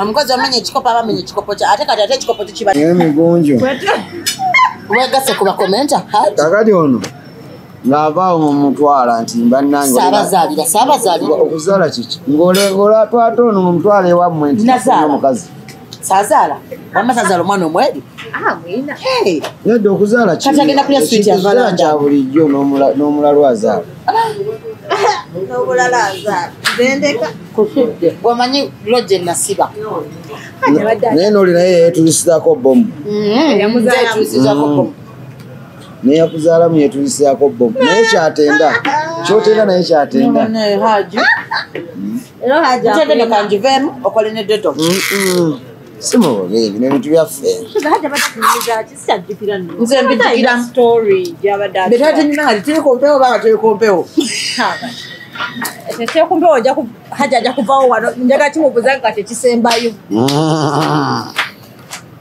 Omukozi omenya ekikopo abamenya ekikopo kya ate kati ate ekikopo tekiba emigonjo wegase ku bakomenta kakati ono ng'avaawo mumutwala nti bannange saabazaalira saabazaalira okuzaala kiki? Ng'olatwata ono mumutwala ewammwe nti omukazi saazaala wamma sazaala omwana omweri Ah, mwina. Hey, yadde okuzaala ki- Kati agenda kulya sweet ya ekizaala Valanda. kya bulijjo n'omula- n'omulalu azaala. N'obulala azaala. Zendeka kusudde. Bwemanyi loje nasiba. Naye n'oli naye yeetulisizako bomu naye yakuzaalamu yeetulisizako bomu naye kyatenda. Kyotenda naye kyatenda. Haji. Era hajja si mu bubi bino ebintu byaffe Nze mbijjukira. story gyabadde betwatenyuma nga banga tiri kumpewo ekyekumpewo hajja ajja kuvaawo wano njaga kimubuza nga tekisembayo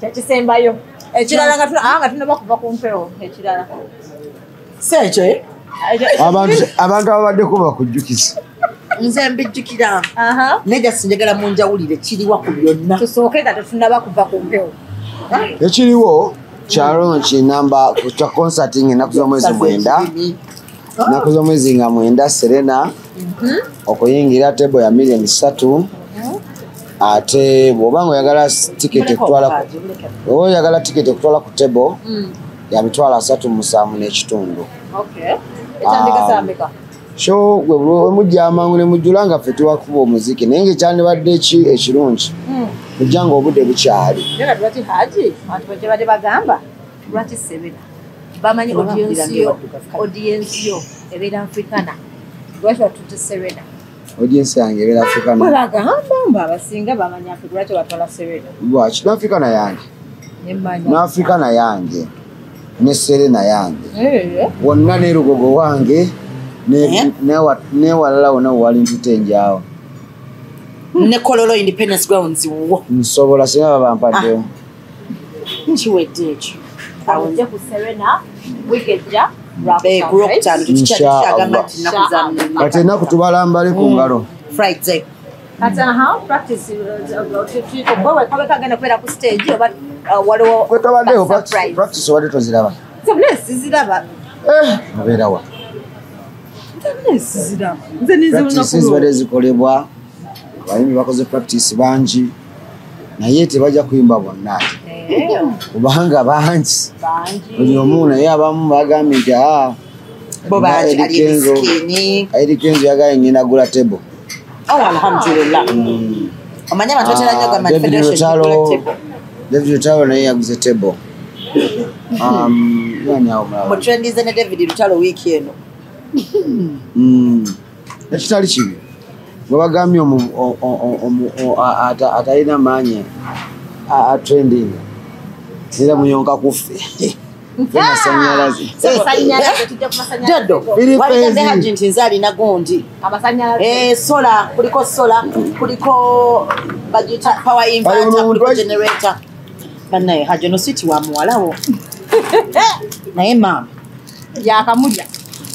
tekisembayo ekirala nga tuna- ah, nga tunaba kuva ku mpewo ekirala si ekyo abantu abantu ababaddeko bakujjukiza nze mbijjukira. Aha. naye jasi njagala munjawulire kiriwa ku byonna. Tusooke nga tetunaba kuva ku mpewo. Ekiriwo kyalo kinamba kya concerting ennaku z'omwezi mwenda. Ennaku z'omwezi nga mwenda serena. Okuyingira tebo ya miliyoni ssatu. Ate bw'oba nga oyagala tiketi ekutwala oba oyagala tiketi ekutwala ku tebo ya mitwalo asatu musanvu n'ekitundu so gwe wemujja amangu ne mujjula nga ffe tewakuba omuziki naye ngaekyandibadde ki ekirungi mujja nga obudde bukyali. Bamanyi audience yo audience yo ebeera afrikana lwaki watute serena audiensi yange ebeera afrikana bagamba mba abasinga bamanya afrika lwaki batwala serena lwaki? N'afrikana yange. N'afrikana yange ne serena yange. Eh, wonna ne lugogo wange newalala wonna wewali ntute enjaawo. Ne kololo independence grounds wo. Nsobola singa babampaddewo nkiwedde ekyo. Kawujje ku serena za kati ennaku tubalambale ku ngalo. Friday. Kati aha practice uh, practice obadde toziraba. Obeerawa nze bule siziraba nze niziruna practice zibadde zikolebwa abayimbi bakoze practice bangi naye tebajja kuyimba bonna. Kubanga bangi. Buli omu naye abamu bagambye nti aa bo baki ali miskini airi kenzo yagaye ngenda gula tebo David Lutalo naye yaguze tebo Um, nani awo mulala? mutrendize ne david lutalo wiiki eno. Ekitali kibi. Bwe bagambye omu- o- o- o- omu- o- a- ata- atalina maanyi a- a trending. Era muyonka kuffe masanyalaze. Dodo Biri waligambe penzi. haji nti nze alina gundi Eh, sola kuliko sola kuliko bagita power Bali inverter mu kuliko muntu- generator. Bannaye haji ono switi wa muwalawo naye maama. Yakamulya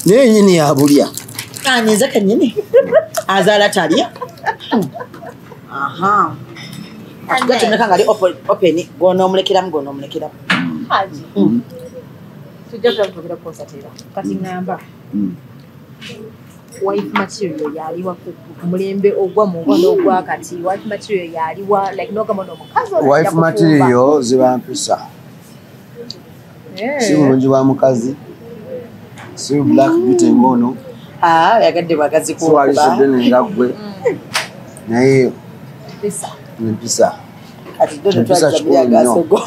naye nyini yabulya ani nze kenyini azaala talya. Aha. Gatomeka nga ali opo- open gonoomulekeramu gonoomulekeramu haji tujja tutambukira konsatera kati ŋŋamba Mm. wife material yaliwa ku mulembe ogwa mu oba n'ogwakati wife material yaliwa like nogamba n'omukazi wife material ziba mpisa Eh. si bulungi bwa mukazi si black beauty ngono. Ah, yagadde bwagazi siwaliso kuba ddene nga ggwe naye Bisa. empisa kati dodo Empisa twajja kikulu nnyo. byagasogo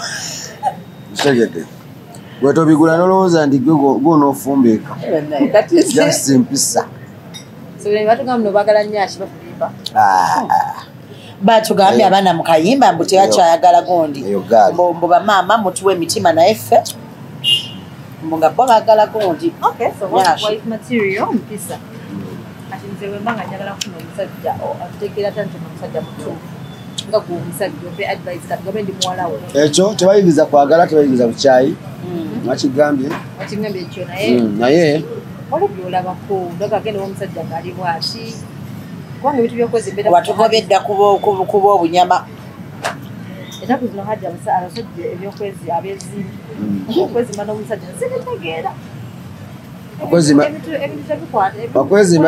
kitegedde gwe tobigula nolowooza nti gwe go- gwonoofumbeeka That is- just empisa So, ne batugamba no baagala nnyo aki batulimba Ah, batugambye abaana mu kayimba mbu tebakyayagala gaali mbu mbu bamaama mutuwa emitima naye ffe she- wife material? Mpisa kati nze wemba nga njagala kufuna omusajja atutegeera ta nti ono omusajja mutuufu nga gwe omusajja ompe advice kati gabe ndi muwala we ekyo tebayigiriza kwagala tebayigiriza bukyayi nakigambye wakingambye ekyo naye Mm, naye wali byolabako ndaga agenda omusajja ngaali bwati kubanga ebintu byokwezimba watugobye dda kuba- kuba obunyama ennaku zino hajja abasa- abasajja ebyokwezi abezimbi okwezimba n'omusajja nsibitegeera Okwezimba-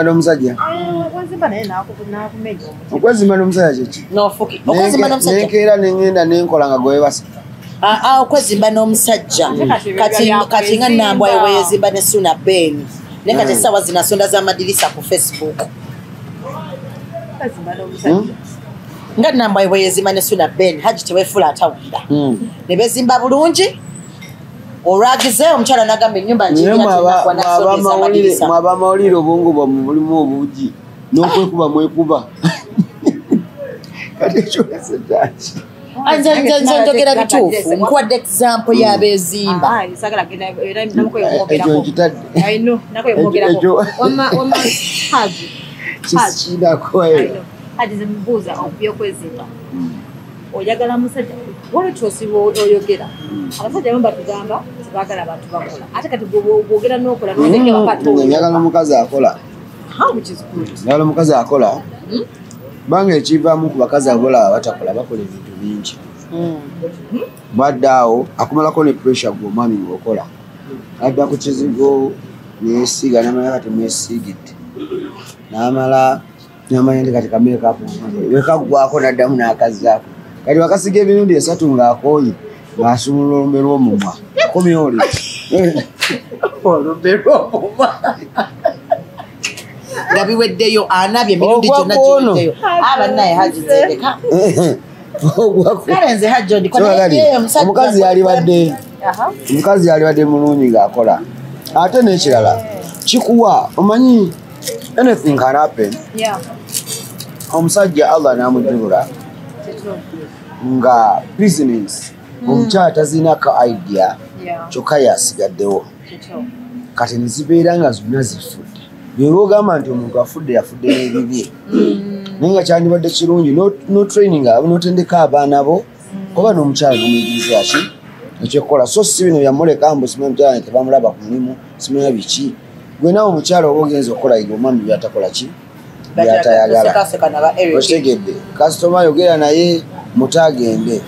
n'omusajja. Okwezimba omutima. Okwezimba n'omusajja kyeki nenkeera nengenda nenkola nga gwebasa Ah, ah, okwezimba n'omusajja. Kati nga nambwa weyezimba ne suna beni naye kati Mm. essaawa zino asonda z'amadirisa ku facebook. Okwezimba n'omusajja nga nambwa weyezimba ne suna beni haji teweefula atawulira. Ne bezimba bulungi olwagize omukyala nagamba enyumba naye mwabamawulire obwongo bwammwe bulimu obuugi n'okwekuba mwekuba. Kati ekyolesetaki nze njogera bituufu nkuwadde example y'abeezimba namukoyo ekyo omwogerako nkitadde I know, nakoyo Ekyo- omwogerako ekyo- wama wama haji haji kinako I know. haji zemubuuza byokwezimba oyagala musajja waliwo osiba oyogera? Abasajja abamu batugamba tebagala bantu bakola. Ate kati bwogera n'okola njagala omukazi akola. Njagala omukazi akola? Kubanga ekivaamu ku bakazi akola batakola bakola ebintu bingi. Bwadde awo akumalako ne pressure gwe omwami ngaokola adda ku kizigo neyesiiga namanya kati mwesiigidde. Namala namanya ndi kati kamekapu wekaggwako naddamu n'akazaako kati wakasiga emirundi esatu ng'akooye ng'asumulula olumbe lw'omumwa akomye oli. Olumbe lw'omumwa nga biweddeyo anabye emirundi gyonna giweddeyo. Abannaye haji nzendeka ogwako kale nze hajji ondiko So kati, omukazi yalibadde omukazi yalibadde mulungi ng'akola. Ate n'ekirala kikuwa omanyi anything can happen. Yeah. omusajja allah n'amujjulula nga business omukyala tazinako idea kyokka yasigaddewo kati nezibeera nga zonna zifudde. Bweba ogamba nti omuntu afudde yafudde n'ebibye. Naye nga kyandibadde kirungi no- notraining abo notendeka abaana bo oba n'omukyala nomuyigiriza ki? Ekyokukola. So si bino byamuleka mbu simanyi omukyala tebamulaba ku mulimu simanya biki gwe nawe omukyala oba ogenza okukola yiga omwami byatakola ki? Byatayagala. okitegedde kasitoma yogera naye mutagende.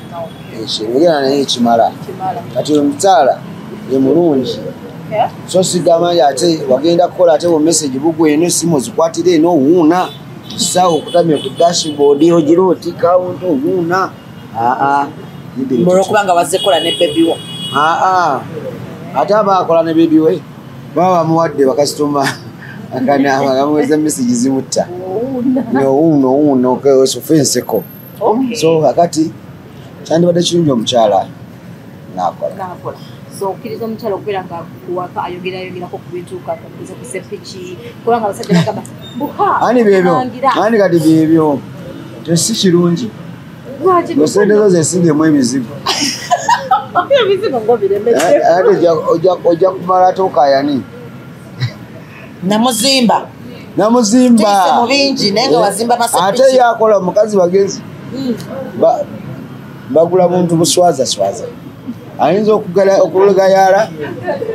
Ekyo yogera naye ekimala. Kimala. kati omukyala ye mulungi. So sigamba nti ate wagenda kukola ate mumesagi bugwe eno esimu ozikwatire eno owuuna. Kisaawe okutamya ku dashboard ogira oti kawunti owuuna. Aa olwokubanga wazze kola ne bebiwo aa ate aba akola ne bebiwe baba bamuwadde bakasitoma. Akamuweza mesagi zimutta. Owuuna owuuna ofenseko Okay. so kakati kyandibadde kirungi omukyala nakola. So okkiriza omukyala okubeera nga kuwaka ayogerayogerako ku bintu kakugeza ku sepiki kubanga abasajja bagamba buha ani byebyo? omulangira." ani kati byebyo? Tesi kirungi. Lwaki? nosente zo zesingemu ebizibu ebizibu biremedde ate ojja- kumala ate okayani namuzimba. Namuzimba. Tuyise mu bingi naye nga wazimba ate yakola omukazi bagenzi Ba- bagula muntu buswazaswaza ayinza okugala- okulugayaala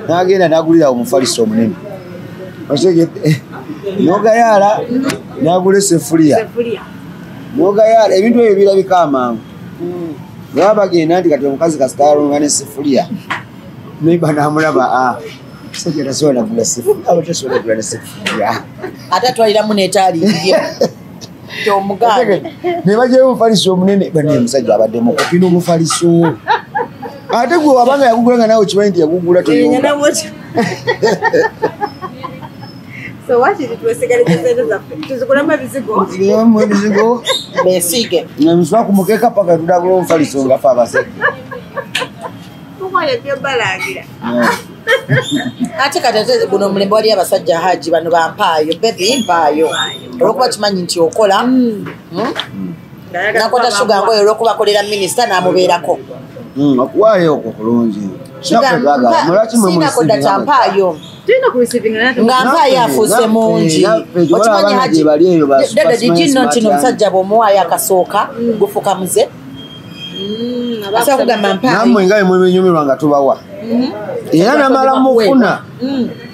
nagenda nagulira omufaliso omunene. Nogayaala nagula esefuliya sefuliya nogayaala ebintu ebyo birabika amangu baba bagenda nti kati omukazi kasitaalunga nesefuliya naiba namulaba "Ah, musajja tasobola nagula sefuliya aba tasobola nagula nesefuliya ate atwaliramu neetaalirye tyomugaane nebajayo omufaliso omunene. Bane omusajja abadde mukopi n'omufaliso ate gwe wabanga yagugula nga nawe kimanyi nti yagugula toyomba so wakiri twesigaliza sente zaffe tuzigulamu ebizigo mu ebizigo beesiige emiswa ku mukeeka paka tudagula omufaliso ngafe abasajja oyo byobalangira ate kati ate guno omulembe wali abasajja haji bano bampaayo bebi mpaayo olwokuba kimanyi nti okola nakota shuga ngoyo olwokubakolera minisita n'amubeerako Mm, okuwaayo okwo kulungi Mulwaki mwe siinako dda musiibinga kyampaayo tulina kurisivinga nga Naffe, mpaayo afuuse naffe, mungi. Okimanyi balaba haji gye bali eyo bas- dada basimanyi gigino nti smart nomusajja bw'omuwaayo akasooka gufuka muze? Asa kugamba mpaayo nammwe nga bwe mwenyumirwa nga tubawa. Era namala mufuna.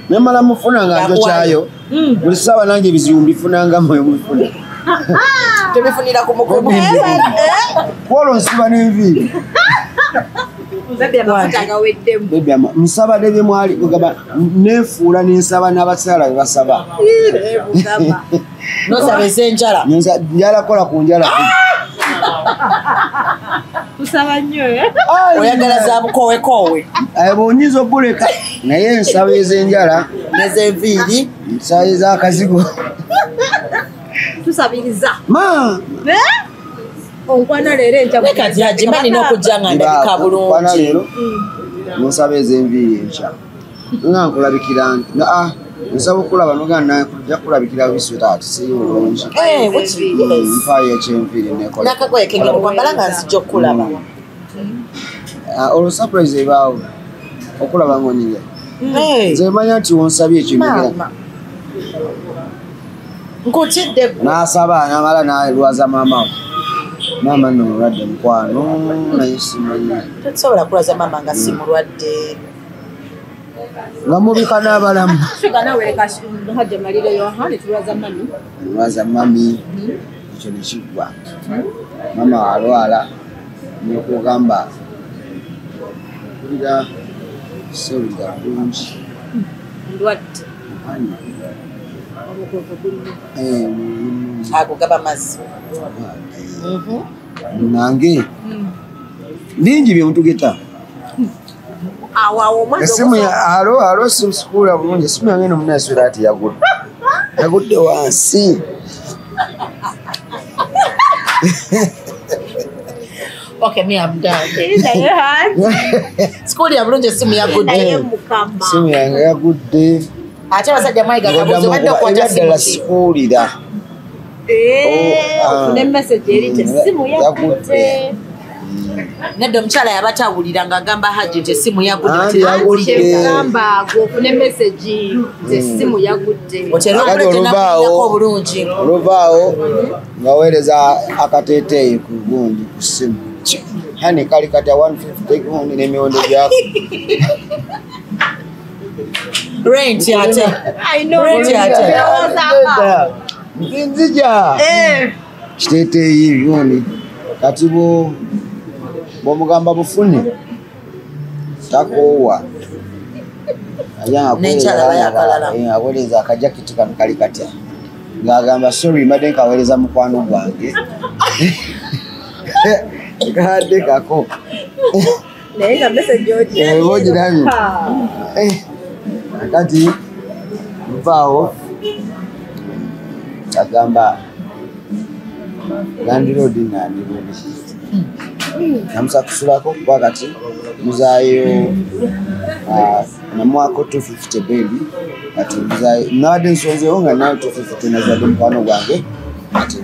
nemala mufuna nga njokyayo buli ssaawa nange ebizibu mbifunanga mwe mufuna. Tebifunira ku mugumu kwolwo nsiba n'enviiri nsaba ne byemwali kugamba nefuula nensaba n'abakyala be basaba. Mugamba nosaba ez'enjala Nyenza- njala kola ku njala. Tusaba nnyo eh? oyagala za bukowekoowe bwonyinza obuleka naye ensaba ez'enjala. Nez'enviiri. Nsaba ez'akazigo. Tusabiriza. Ma onkwana leero enkya ne kati hajima nina okujja nga ndabika bulungi leero nensaba ez'enviiri enkya. Nga nkulabikira nti aa nsaba okulaba noganja kulabikira bisweta ati siri bulungi. Eh, yes. mpaayo ekyenviiri nekola. N'akagoye kengera okwambala nga nzijja okukulaba Ah, olwo surprise ebaawo okulaba ngonyire Eh, nze manya nti wonsabye maama. Nkutidde. N'asaba namala nalwaza maama we maama nno mulwadde mukwano naye simanyi tosobola kulwaza maama nga si mulwadde. Nga mubika n'abalamu. Tulwaza mami. Mami. Ekyo nekiggwa maama walwala nokugamba kulira sewulira bulungi. Ndwadde ago gaba mazzi. Nange? Bingi byemutugeta esimu alo alo sikuula bulungi. Esimu yange nomunaswera ati yagudde. Yagudde wansi. Okay me am done. Naye hanti sikuuli ya bulungi esimu yagudde. Esimu yange yagudde ate abasajja mwayiga kabuzi obadde okwata ki sikuwulira Eh, Oh, ah. ofune message eri essimu Yagudde. yagudde nedda omukyala yabatawulira ng'agamba haji nti esimu yagudde Andi Bati, yagudde. kyegamba gwe ofune message nti essimu yagudde otera Akati okula oluvaawo. gyenakulirako obulungi oluvaawo nga weereza akateeteeyi ku gundi ku simu hani kali kati 150 gundi n'emiwendo gyako rent ate Rent ate nzija kiteeteeyi ebyoni kati bwo bwomugamba bufune takoowa N'enkyala bayakalala. aweereza akajakiti kano kali katya ng'agamba sorry mbadde nkaweereza mukwano gwange kadde kako naye nga message Eh, ogirabye. Ha. Eh, kati nvaawo agamba landiroodi nandiroodi namusa kusulako kuba kati muzaayo ah, namwako 250 bebi kati muzaayo nabadde nsonzeewo nga nayo 250 nazadde mukwano gwange kati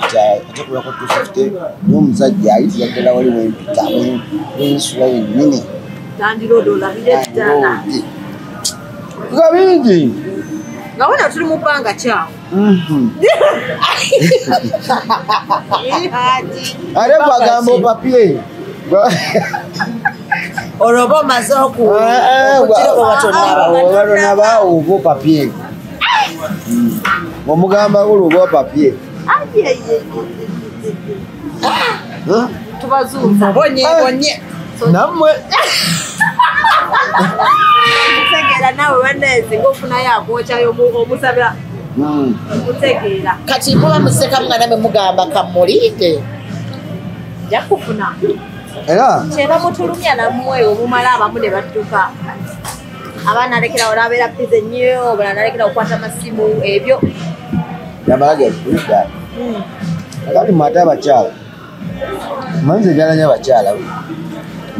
kati ate kulako 250 n'omusajja ayitiraddala wali wempita wensula yennyini Landiroodi olabire ddala nga bingi. Nga wona tuli mu bbanga kyawo ate bagamba opapye olwo oba omaze okukirako batonaba batonaba oba opapye omugamba buli oba opapye tubazuuza bonye bonye. Nammwe kutegeera naawe banezi ngaofunayo akwokyayo omusabira. Mm. kutegeera kati muba musekamu nga namwe mugamba kamulinde ja kufuna. Era? Kyeba mutulumya nammwe omumala abamu ne badduka abaana alekerawo nabeera piza ennyo obulala nalekera okukwata amasimu ebyo. Yamalagaiida kali mwate abakyala. Manzi ebyalanya abakyala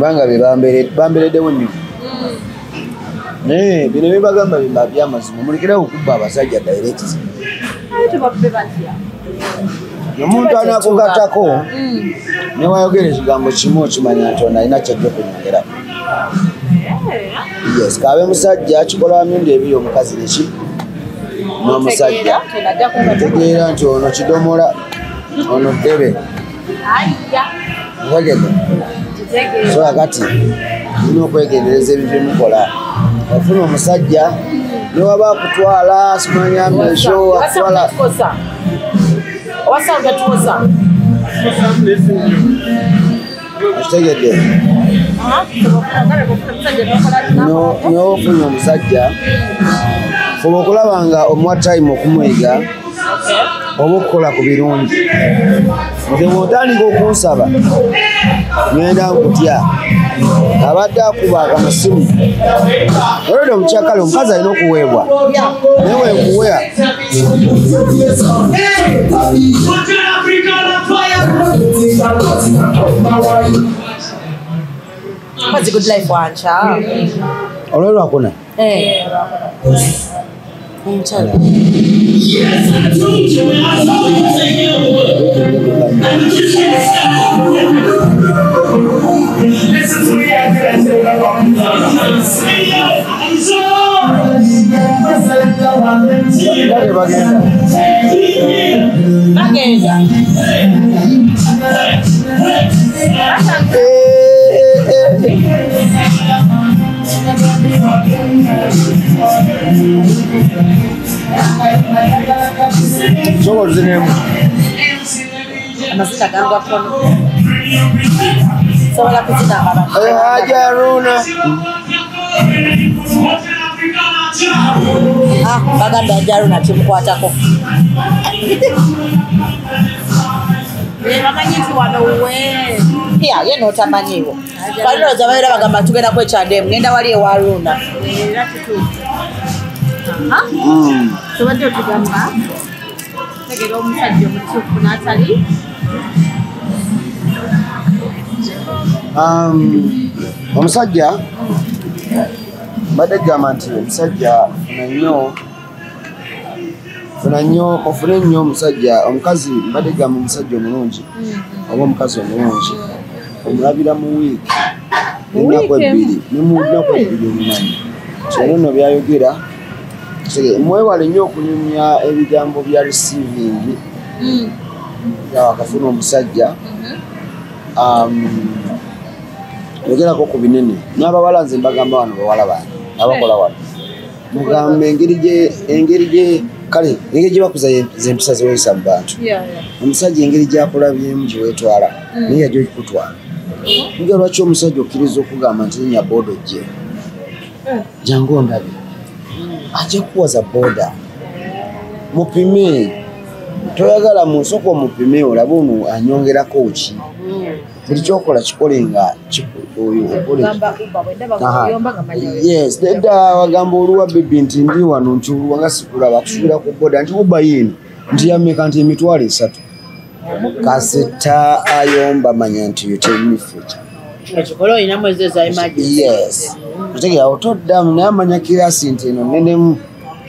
kubanga be bambere- bambereddewo nnyo. Naye bino bibagamba bimba byamazima mulekerawo okubba abasajja direct batya? Omuntu anakugattako newayogera ekigambo kimu okimanya nti ono alina kyajja okunyongera yes kabe musajja kikola myundi ebiri omukazi neki n'omusajja. Tenajja kuba tegeera nti ono kidomola ono ddebe so kakati tulina okwegendereza ebintu byemukola ofuna omusajja newaba akutwala simanya meso akutwala. owasanga tuwoza akitegedde nyofunye omusajja fuba okulaba nga omuwa time okumuyiga oba okukola ku birungi. Nti bwotandika okunsaba ngenda nkutya. Abadde akuba akamasimu olwedde omukyakale omukazi alina okuweebwa. Naye wenkuweya I'm. Yes, I told you, and I saw you say you would. And you can't stop. Listen to me after that, say what I want. Say yes, I'm sure. Back in. Back in. Back in. Olwelwakuna Eh. Omukyala. Bale bagenda Bagenda. sobola tuzinemu Amazina gangwa kono. Sobola kuzina abantu. ajaruna Ah, baganda ajaruna kimukwatako. bamanyi nti wano we Ya, ye n'otamanyiiwo. Balinoza babeera bagamba tugenda kwekyanda emu, ngenda wali ewa Aruna. era kituufu Mm. tobadde otugamba tegera omusajja omutuufu n'atali Um, omusajja mbadde gamba nti omusajja funa nnyo funa nnyo ofune nnyo omusajja omukazi mbadde gamba omusajja omulungi oba omukazi omulungi omulabira mu wiiki nenaku ebbiri ne mu nnaku ebbiri omumanyi kyero nno byayogera mwewale nnyo okunyumya ebigambo bya receiving. Nga wakafuna omusajja um, yogerako ku binene. N'abawala nze mbagamba wano bawala bange abakola wano. Mugamba engeri gye kale engeri gye bakuza zempisa zeweyisa mu bantu. Omusajja engeri gyakulabyemu gyewetwala naye yajja okikutwala nga lwaki omusajja okkiriza okugamba nti nya booda ojje? Jangu ondabe ajja kukuwaza booda. Mupime. Toyagala munsooka omupime olabe ono anyongerako ki? Buli kyokola kikole nga yes nedda wagamba oluwa bibi nti ndi wano nti oluwa nga sikulaba akusubira ku boda nti uba yini nti yameka nti emitwalo esatu kasita ayomba manya nti yotemifeca Ekikola olina mwezi eza emergency. yes. Otegera otoddamu naye amanya kirasi nti eno nenemu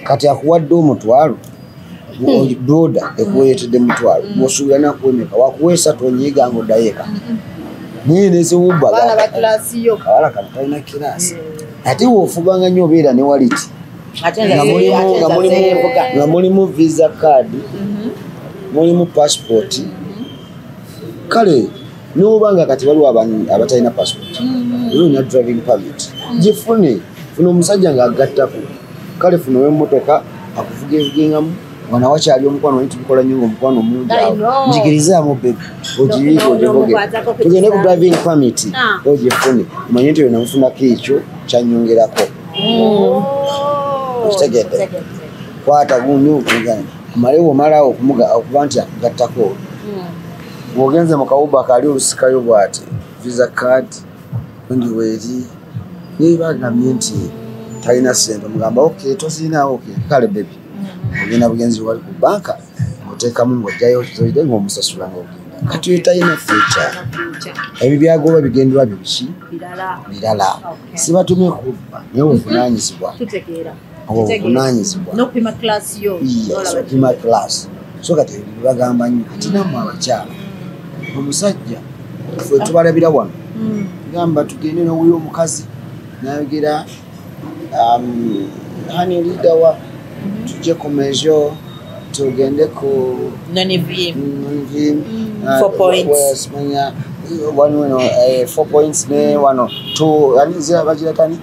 kati akuwadde omutwalo boda ekuweretedde mutwalo bwosuubira nakuwemeka wakuwa esatu onyiiga nga oddayo naye baana neziwubba bakilasi yo. Kawala kano talina kirasi. Ate wofubanga nnyo obeera ne waliti. Nga mulimu- visa card mulimu passport. Kale nobanga kati waliwo abatalina passport. Era olina driving permit. Gifune funa omusajja ngaagattako kale funa owemmotoka akuvuga evugengamu wana wakyali omukwano wani tubikola nnyo nga omukwano mungi I awo. njigirizaamu ogivuge mukwatako ku tugende ku driving permit. Ah. ogifune omanye nti wenamufunako ekyo kyanyongerako. Okitegedde? kwata gundi okugana kumale womalawo okuba nti akugattako bw'ogenze mu kawuba kaali olusikayo bw'ati visa card ndiweeri naye bagambye nti talina sente. Mugamba ok tozirinawo ok kale bebi ogenda bugenzi wali ku banka oteekamu ng'ojjayo zoide ng'omusasula ng'ogenda kati talina future. Ebyo byagoba bigenderwa byo biki? Birala. Sibatumye kubba naye obuvunanyizibwa. Obuvunanyizibwa n'okupima class yo. Yes okima class. So kati ebyo bibagamba nnyo kati nammwe abakyala omusajja fe tubalabira wano Mm. gamba tugende nowuyo omukazi nayogera um, hani lidawa tujje ku mejo tugende ku nonivi nvi Four points. manya wano wano four points ne wano two yani zira bagiratani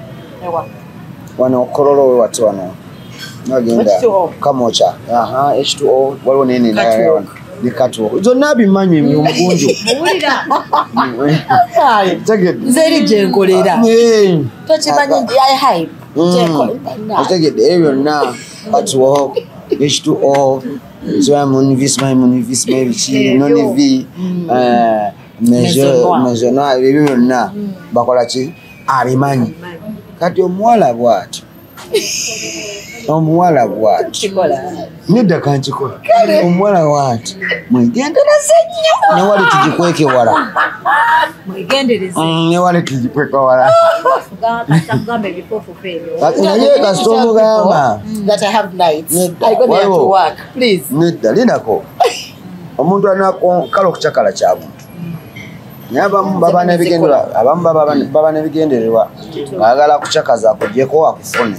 wano kololo we wati wano. Nagenda. H2O. kamocha. Aha h2o waliwo nene nayo Catwalk. wano. ne catwalk. Zonna bimanyi omugunju. Nze eri gyenkolera tokimanyi otegedde ebyo byonna catwalk h2o zoya munivisma munivisma ebiki Ebyo. nonivi Maison noire. mezona ebyo byonna bakola ki? Abimanyi kati omuwala bwatyo. Omuwala bwatyo. Kikola nedda kankikola omuwala bwatyo mwegendereze nnyo. Newali tugikweke wala. Mm, newali tugikweka wala. Naye kasita omugamba. that i have nights Nedda, linako. Omuntu anako kale okucakala kya buntu naye abamu baba n'ebigendererwa abamu baba baba n'ebigendererwa. Ayagala kucakaza akugyeko akufune.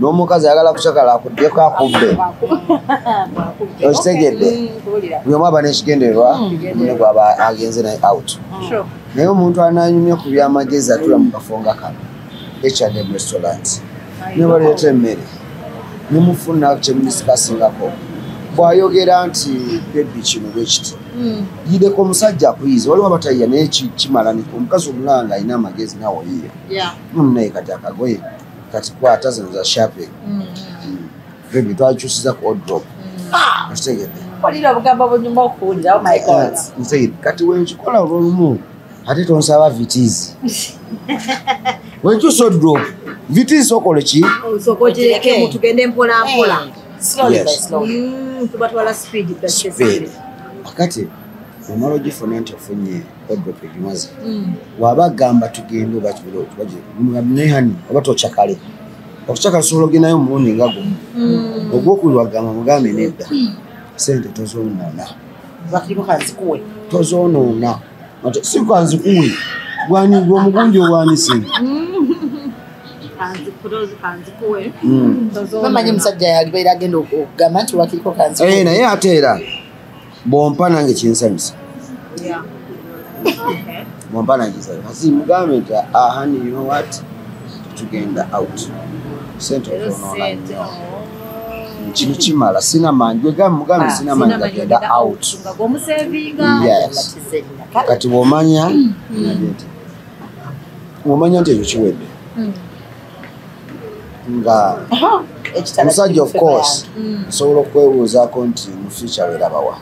N'omukazi ayagala kucakala akugyeko akubbe. Okitegedde. Buli omu aba n'ekigendererwa munne gwaba agenze naye out. Naye omuntu ananyumya ku byamagezi atula mu kafo nga kano hm restaurant. Ne baleeta emmere. Nemufuna kyemudisikasingako bwayogera nti bebi kino bwekiti yideko omusajja akuyiza waliwo abatayiya naye ki- kimala? Ni- omukazi omulanga alina amagezi nawe oyiya naye kati akagoye kati kwata zino za shopping bebi twakyusiza ku odrop okitegedde olira obugambo bunyuma okuwulira oh my god. Ntegedde. kati wenkikola olwolumu ate tonsaba vitizi wenkyusa odrop vitizi okole ki? Ogirekemu tugende mpola mpola. Slowly by Yes. slowly. Mm, tuba twala speed speed akati omala ogifuna nti ofunye odrop egimaze waba agamba tugende obanehani oba tokyakale. Okukyakala sobola ogendayo omulundi nga gumu. Ogwokuli wagamba mugambe nedda. Sente tozoonoona tozoonoona si kanzikuwe gwani gwe omugunji ogwanise kanzikuwe Mm. bamanyi omusajja yalibeera agenda okugamba nti wakiriko Eh, kanzikuwe naye ate era bwompa nange kinsanyusa bwompa nange kinsanyusa kasi mugambe nti ahani you know what? Tugenda out. Sente ozonoona nnyo. Kino kimala. Sina manyi. Gwegambe mugambe Ah, sina manyi gagenda out. yes. kati bwomanya bwomanya nti ekyo kiwedde. Nga omusajja of course osobola okwebuuzaako nti mu future werabawa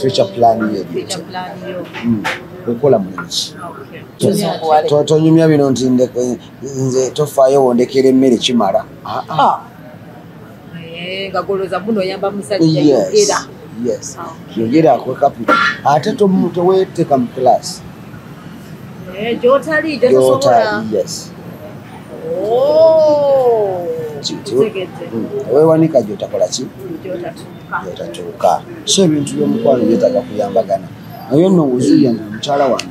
future plan yo eryotya okola mulinki To- tonyumya bino nti nze tofaayo wondekera emmere kimala. Ah, ah. Yes, yogera. kapita ate teweeteka mu class. Eh, gyotali gyota gyotosobola yes Oh, Mm. weewanika gyotakola ki? Gyotatuuka gyotatuuka so ebintu byomukwano byetaaga kuyambagana. Naye nno wuzuya nti mukyala wange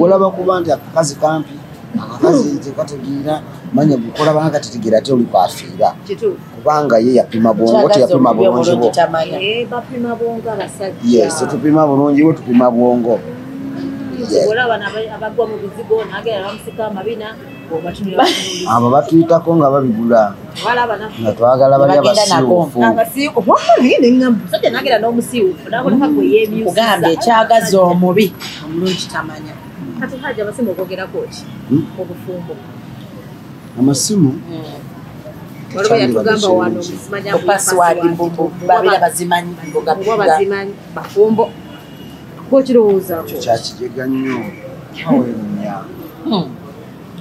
olaba kuba nti akakazi kampi akakazi tekategeera manya gukolabanga katetegeera ate oli kwafiira. Kubanga ye yapima bwongo teyapima bulungi bwo Eh, basajja yes tetupima bulungi bwo tupima bwongo abo batuyitako nga babigula. Nga twagala bali Bagenda nako. abasiiwufu abasiiku wamagende musajja nagenda n'omusiiwufu naboneka gwe kugamba ekyagaza omubi. omulungi tamanya. Kati haja abasimu okwogerako ki Hmm? obufumbo. Amasimu? Waliwo yatugamba Kyali wano babishe musimanya opasiwadi babeera bazimanyi. Bafumbo gwokirowoozaako ekyo kyakijega nnyo. Aweerumya Hmm.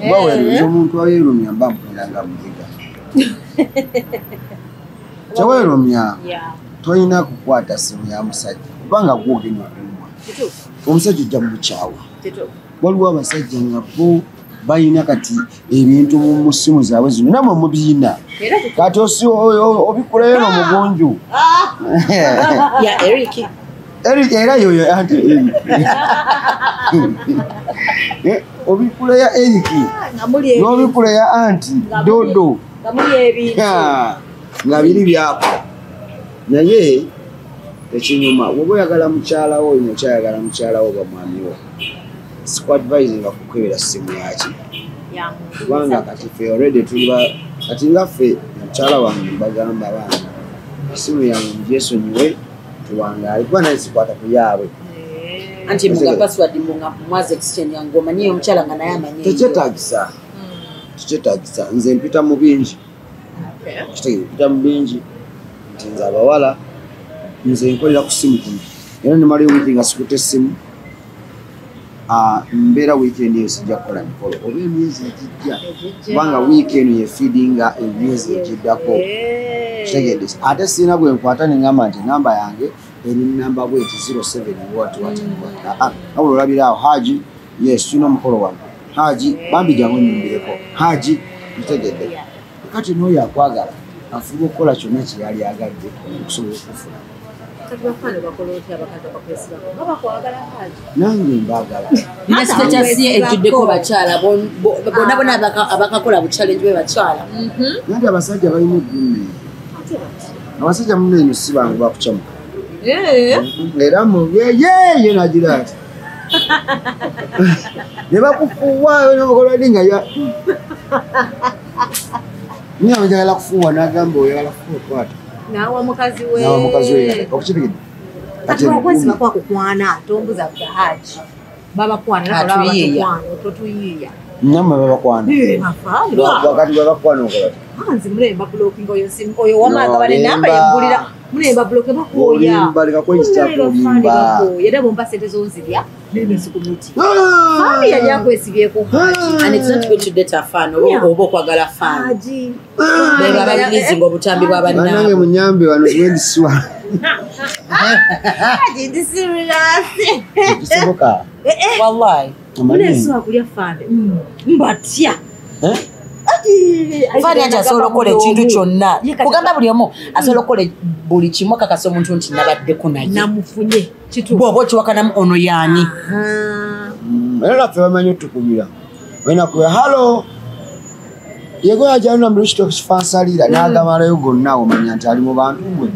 oba weerumya omuntu aweerumya mba mpuliranga muziga kyeweerumya Yeah. tolina kukwata simu ya musajja kubanga gwogenya okumwa omusajja ojja mukyawa waliwo abasajja nga bo balina kati ebintu mu mu ssimu zaabwe zino namwe mubiina. Kati osi obikulayo nomugunju ya eric Eric era yoyo anti Eric. Eh, obikula ya Eric n'obikula ya anti Dodo. nga biri byakola naye ekinyuma woba oyagala mukyala wo oyo okyayagala mukyala wo bamwamiwo sikuadvise nga kukebera simu yaki kubanga kati ffe already tuli ba kati nga ffe mukyala wange bagamba abaana esimu yange mugyesonyiwe tuwangaale kuba naye sikwata ku yaabwe anti muga password munga mwazi exchange yange omanyi omukyala nga naye amanyi tekyetagisa tekyetagisa nze mpita mu bingi kitegere mpita mu bingi nti nze abawala. Nze nkolera ku simu kuno. Era nimala ewiiki nga sikute essimu mbeera wiikendi eyo sijja kukola mikolo. Oba emyezi egijja kubanga wiiki eno yefeedinga emyezi egiddako. Kitegedde ate sirina bwe nkwata neŋamba nti namba yange eri namba bweti 07 wat wat wat abula olabira awo haji yes tulina omukolo wange haji bambi jangu nyimbireko haji kitegedde. Kati n'oyo akwagala afuba okukola kyonna kyeyali agadde okusobola okufuna kati bafaana bakola otya abakazi abakwesibako nga bakwagala haji nange mbaagala nasite kyasiye ejjuddeko bakyala bon- bo- bonna bonna abaka- abakakola buchallenge bwe bakyala. Nanti abasajja balina eggumne abasajja muno eno si bangu bakucamuka era muyeyeyo nagira ati. Ne bakufuuwa nobakoladi nga ya naye abajagala kufuuwa nagamba oyagala kufuuwa kwata nawa mukazi we nawa mukazi we okukitegedde kati bakwesiba kwakukwana tombuza bya haji. Babakwana totuyiiya namwe babakwana wakati babakwana okola manzi munemba bulokinga oyo simu oyo wamagaba No, nenamba lemba. yembulira munemba buloke bakoya. Olimba lekako ekitako olimba era bompa sente zonzirya nemesikumiti fami yali akwesibyeko haji. And it's not good to date a fan oba okwagala fan. Haji. Beba abalilizinga obutambi bwa banange bannaabwe munyambe wano serious kisoboka wallahi. Munesobola kulya fami mbatya faani anti asobola okukola ekintu kyonna. Kugamba buli omu asobola okukola buli kimu akakasa omuntu nti nabaddeko naye. Bwoba okiwakanamu ono yaani era naffe bamanyi otukumira. Wenakuya halo yegoya jalina mulikito kifansalira nagamalayo gonna omanya nti ali mu bantu oli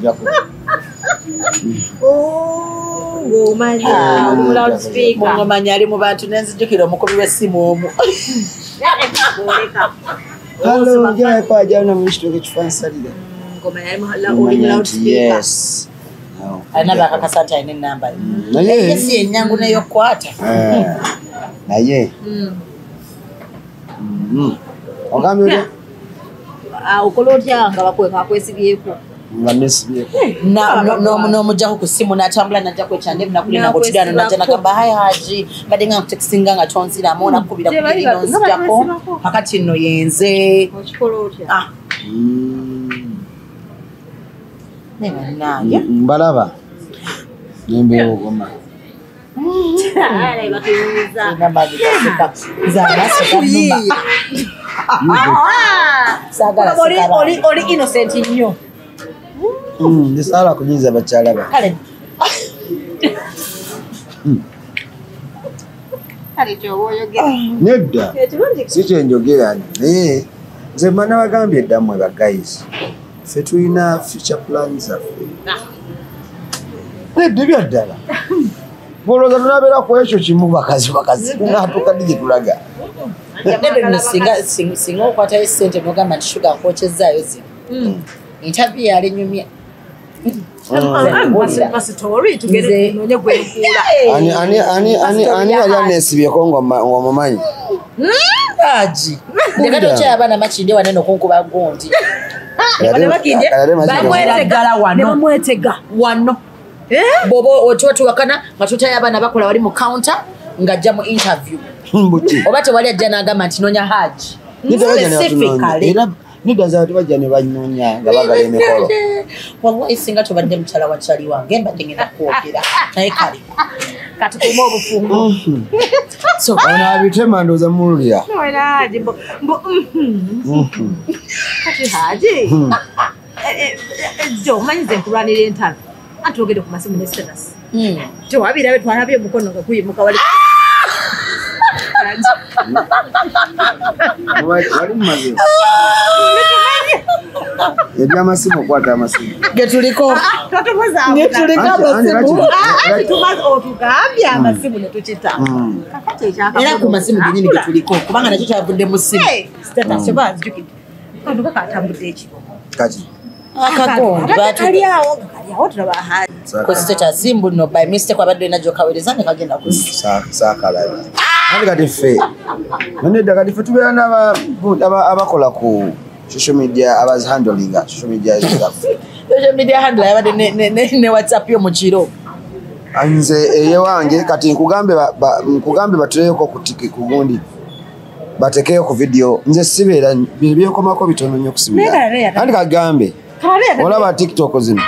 mu loudspeaker. Mungomanya ali mu bantu nenzijukira omukubi w'essimu omu halo njayako ajalina mulikito kifansalira oli mu loudspeaker yes. No. alina bakakasa nti alina enamba ye naye. Esi yenyangu neyokwata eh, naye. Mm, ogambye otya okola otya nga bakweka akwesibyeko nga nesibyeko n'omujjako ku ssimu n'atambula najjaku ekyande nakulinago tidano najja nagamba hayi haji. Mbadde nga nkutekisinga nga tonziramu nakubira ku Tebali birino nga nzijjako bakwesibako. kakati nno yenze. Ah, Mm, ne bannange mbalaba. Gannuma saagala sekala oli innocent nnyo ndisaala kunyiza bakyala ba. Kale. Kale kyoba oyogera nedda. Si kyenjogera naye nze mana bagambye eddammwe bagayisi ffe tulina future plan zaffe. Nedda ebyaddala. Bolooza tunabeera ku ekyo kimu bakazi bakazi tunatuukadde gye tulaga. Singa sing- singa okwatayo sente nogamba nti shuga nkwokyezaayo zino. Interview yali Ani- ani- ani- ani- ani yali aneesibyeko ng'omumanyi aji ndekati okyaya abaana makindi wanene okunkuba gundi. Bamwetega wano. wano bwoba otiwa tuwakana nga tutayo abaana bakola wali mu counter ng'ajja mu interview. Oba tewali ajja n'agamba nti nonya haji. Specifically. Era nedda zaba tebajja ne banoonya nga bagala emikolo wallahi singa tobadde mukyala wa kyali wange mbadde ngenda kwogera. Naye kale kati kuma obufungo so ono abitema ndooza mululira mbo mhm. kati haji Eh, eh, eh, jo omanyize nkulwanira entalo. Anti ogende ku masimu ne status. Tewabirabe twalabye omukono nga guyimuka wali wali mumaze ebyamasimu okwata amasimu getuliko Ngetuliko amasimu. otugambye amasimu netukita Mm. era ku masimu genyini getuliko kubanga nakyo kyavudde mu simu status oba nzijukidde kanduka katambudde ekiro kati kalyawo tulaba haji kozite kyasimbu no by mistake abadde najo kawereza ne kagenda ku andi kati ffe. Nonedda kati ffe tubeera abakola ku social media abazihandolinga social media zaffe. Social media handle yabadde ne- whatsapp yo mu kiro. Nze eyewange kati nkugambe ba- ba- nkugambe batuleeko ku gundi batekeyo ku video. Nze sibeera bino byekomako bitono nnyo kale yata- andi kagambe? Olaba tiktok zino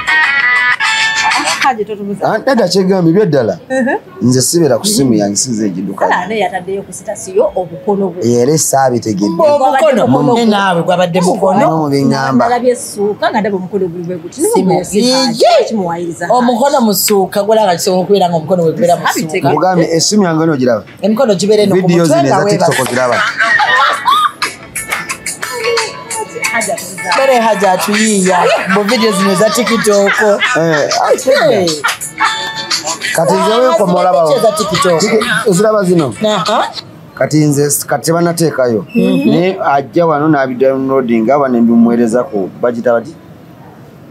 totubuza nedda kyegambye byeddala. Nze sibeera ku simu yange sinze kala egiddukanye ane yataddeyo ku sitasiyo obukono bwe. Era esaabitegedde omukono ne naawe gwabadde mukono mu biŋŋamba ndalabye essuuka nga ndaba omukono guli bwe guti. Simu. Yee! kimuwayiriza omukono musuuka gwolanga kisobola okubeera nga omukono wegubeera musuuka esimu yange nogiraba emikono gibeere no ku vidiyo mutwe zino nga eza bere haja atuyiiya mu vidiyo zino eza tikitoko Eh, kati nze weekoma olabawo eza tikitoko oziraba zino kati nze kati tebanateekayo naye ajja wano n'abidownloading aba ne mbimwereza ku bagita bati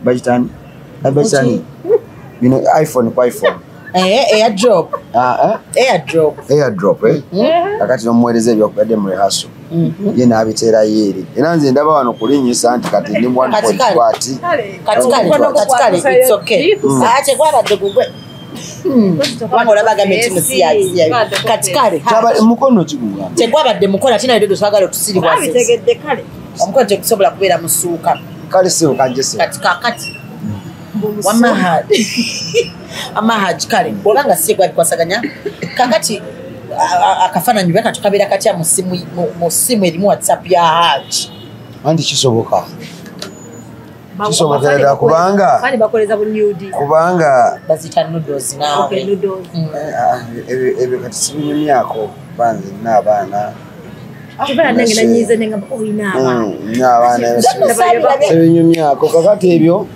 bagitani bagitani bino iphone ku iphone airdrop. Ah, eh? airdrop. Airdrop eh? kakati nomuwereza ebyokubadde mu rehaso ye n'abiteerayo eri. Era nze ndaba wano kulinyisa nti kati ndi gwabadde gugwe mukono kigugamba tegwabadde mukono ate nayo twagala kale. Omukono tegusobola kubeera musuuka kale sibu kajese kati kakati amahadi kale bwobanga si gwabikwasaganya kakati a- a- akafaananyi bwe kati kabeera katya mu simu mu- mu simu erimu whatsapp ya haji anti kisoboka. Kisobokera ddala kubanga- kubanga. Mm. Ah, ebyo ebyo kati sibinyumyako banze nina abaana Kibala nange nanyize nengamba oyina abaana ebinyumyako kakati ebyo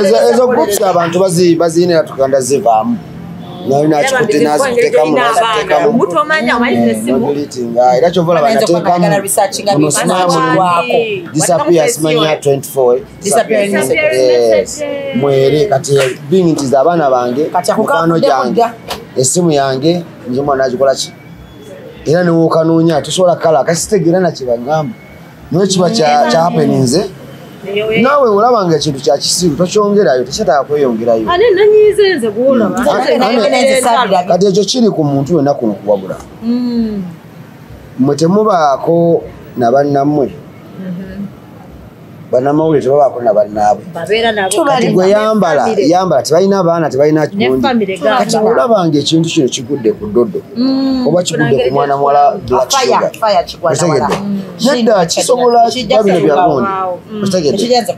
ezo- groups abantu bazi- baziyinira tukanda zivaamu nayo nakikutte naziteekamu naziteekamu omuntu omanya omanyize esimu nodilitinga era kyova researchinga nateekamu bintu munosinamu wako. disappears manya 24 Disappearing message. Yes. mwere kati being nti abaana bange. Mukwano gyange esimu yange. Nze mwana agikola ki era newookanoonya tosobola kala kasitegeera nakibagamba naye kiba kya kya happeninze naawe olabanga ekintu kyakisiru tokyongerayo tekyetaaga kweyongerayo. Saabirabye. kati ekyo kiri ku muntu wenna kuno kuwabula mwe temubaako na bannammwe bannamawulire tebabaako na bannaabwe. Kati gwe yambala yambala tebalina baana tebalina kati olabanga ekintu kino kigudde ku ddodo oba kigudde ku mwana muwala black Fire, sugar fire kigwana wala. otegedde nedda kisobola Kijja kuba bino kutuuka byagundi otegedde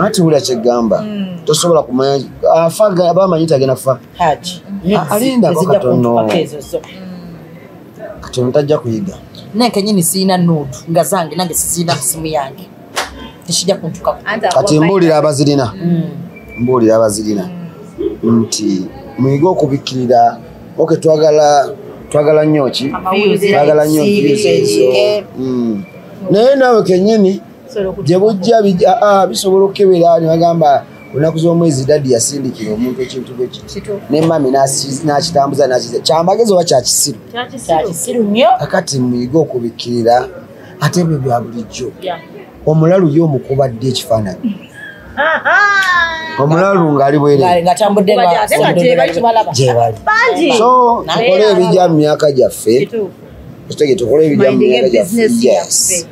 ati wulira kyegamba tosobola kumanya afa abamanyi tagenda kufa alindako katono. katono tajja kuyiga. Naye kenyini sirina nuudu nga zange nange sizirina ku simu yange tekijja kuntukako kati mbuulira abazirina. Mbuulira abazirina. Nti muyige okubikkirira oke twagala twagala nnyo ki? Twagala nnyo views ezo. Mm. naye naawe kenyini gye bujja bisobola okukebera ne bagamba lunaku z'omwezi dadi yasindikira omuntu ekintu bwe kiti. Ne mami n'akitambuza n'akiza. Kyamagezi oba kyakisiru kakati muyige okubikkirira ate ebyo bya bulijjo omulalu ye omukubadde ekifaananyi. Omulalu ng'ali Nga- bwere. Ngatambudde nga Ate nga gyebali tubalaba. gye bali bangi! So Naye tukole ebijja mu myaka gyaffe. Kituufu. kitege tukole ebijja mu myaka a gyaffe.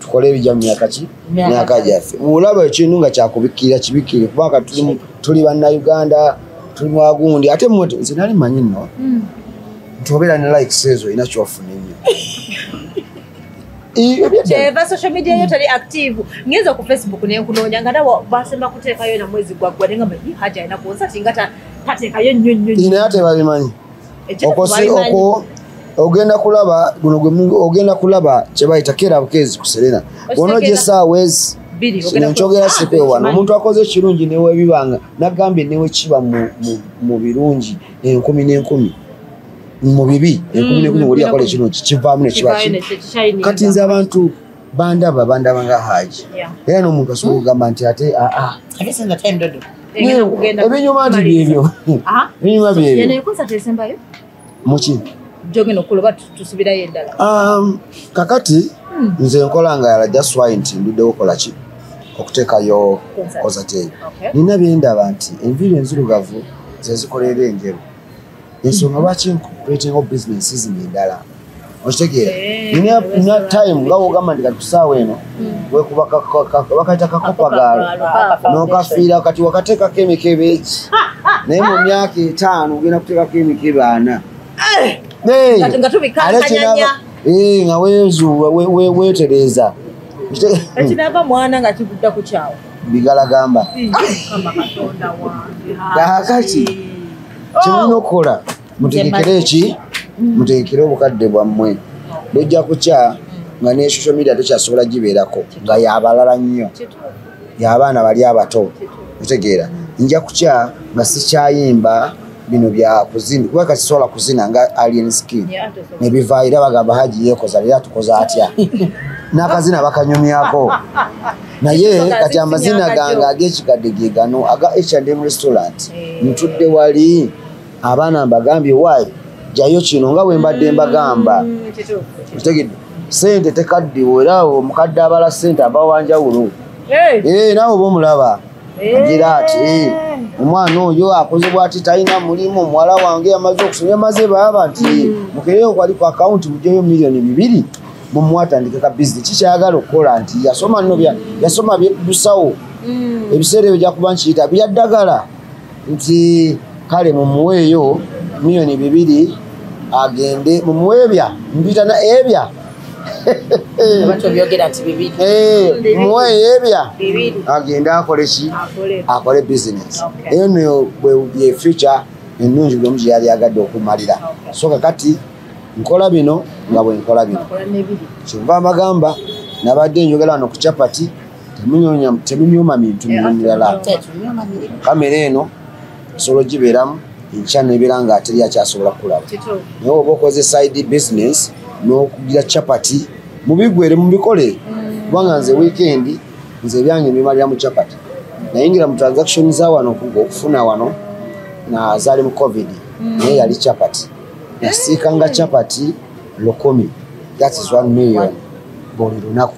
tukole ebijja mu myaka ki? Myaka gyaffe. bwolaba ekintu nga kyakubikirira kibikire kubanga tuli- bannayuganda tuli mwagundi ate mmwe nze nali manyi nno. Nti obeera ne likes ezo olina kyofuna ennyo kyeva social media yo tali active. Ngenza ku facebook nenkunoonya nga nawe basemba kuteekayo na mwezi gwaggwa nenga mbayi haja alina kuwonsa tinga ta- tateekayo nnyo nnyo naye ate babimanyi oko ogenda kulaba guno ogenda kulaba kyebayita kera bukezi ku serena ono gyesaawa ezi ogenda nkyogera ku- sipewo wano Ah, omuntu akoze ekirungi newebibanga nagambye mu- mu birungi. Enkumi n'enkumi mu bibi enkumi n'enkumi Mm, woli akola ekirungi kivaamu nekibaki kati nze abantu bandaba bandaba nga haji Yeah. era n'omuntu asobola okugamba nti ate aa? Engenda kugenda ebinyuma nti byebyo ebinyuma byebyo muki gyogenda okuloba tusubirayo eddala Um, kakati nze nkola nga yala just why nti nduddewo kola ki? Okuteekayo kozati eyo. Nina byendaba nti enviiri enzirugavu zezikolera enjeru ensonga lwaki nkuleetengawo bizinesi zino endala? Okitegeera? Eh, nina time nga wogamba nti kati kusaawa eno wekuba bakaita kakopagaalo nokafiira kati wakateekako emikebe eki naye mu myaka etaano ogenda kuteekako emikebe ana! Nga- Eh, nga wezuula we- we- weetereeza Kite- ekinava mwana nga kivudda ku kyawo. Bigalagamba katonda wange kaakati kyemulina okukola mutegekere eki mutegekere obukadde bwammwe. Bujja kukya nga ne social media tekyasobola gibeerako nga yabalala nnyo. Y'abaana bali abato. Otegeera nja kukya nga sikyayimba bino bya kuzina kuba kati sobola kuzina nga alien skin. Nebivaayo era bagamba haji yeekoza leero atukoza atya? N'akazina bakanyumyako naye kati amazina gange ag'ekikadde ge gano aga H&M restaurant. Ntudde wali. Abaana mbagambye wayi jayo kino nga bwe mbadde mbagamba. otegedde sente tekaddiwo era omukadde abala sente abawanjawulo Eh, naawe oba omulaba. Agira ati "Eh, omwana oyo akoze bwati talina mulimu omuwala wange yamaze okusoma yamaze baaba nti mukereyo kwaliko akawunti mugyeyo miliyoni bibiri mumwatandike ka bizinesi kikyayagala okukola nti yasoma nno yasoma byebusawo ebiseera ebyo jakuba nkiyita byaddagala nti kale mumuweeyo miliyoni bibiri agende mumuwe ebya mbita na ebya. Eh, mumuweeyo ebya bibiri. agende akole ki? Akole bizinesi eyo no ye future ennungi buli omu gye yali agadde okumalira. So kakati nkola bino nga bwe nkola bino. Kyova amagamba nabadde njogera wano ku capati temunyuma mintu Yeah, mirala ate Ate kamera eno osobola ogibeeramu enkya nebeera nga teri akyasobola kulaba. Naye oba okoze side business n'okugira capati mubigwere mubikole kubanga nze weekend nze ebyange mbimalira mu capati. Nayingira mu transaction za wano okufuna wano na zaali mu covid. Naye yali capati nasiikanga capati lukumi that is one million buli lunaku.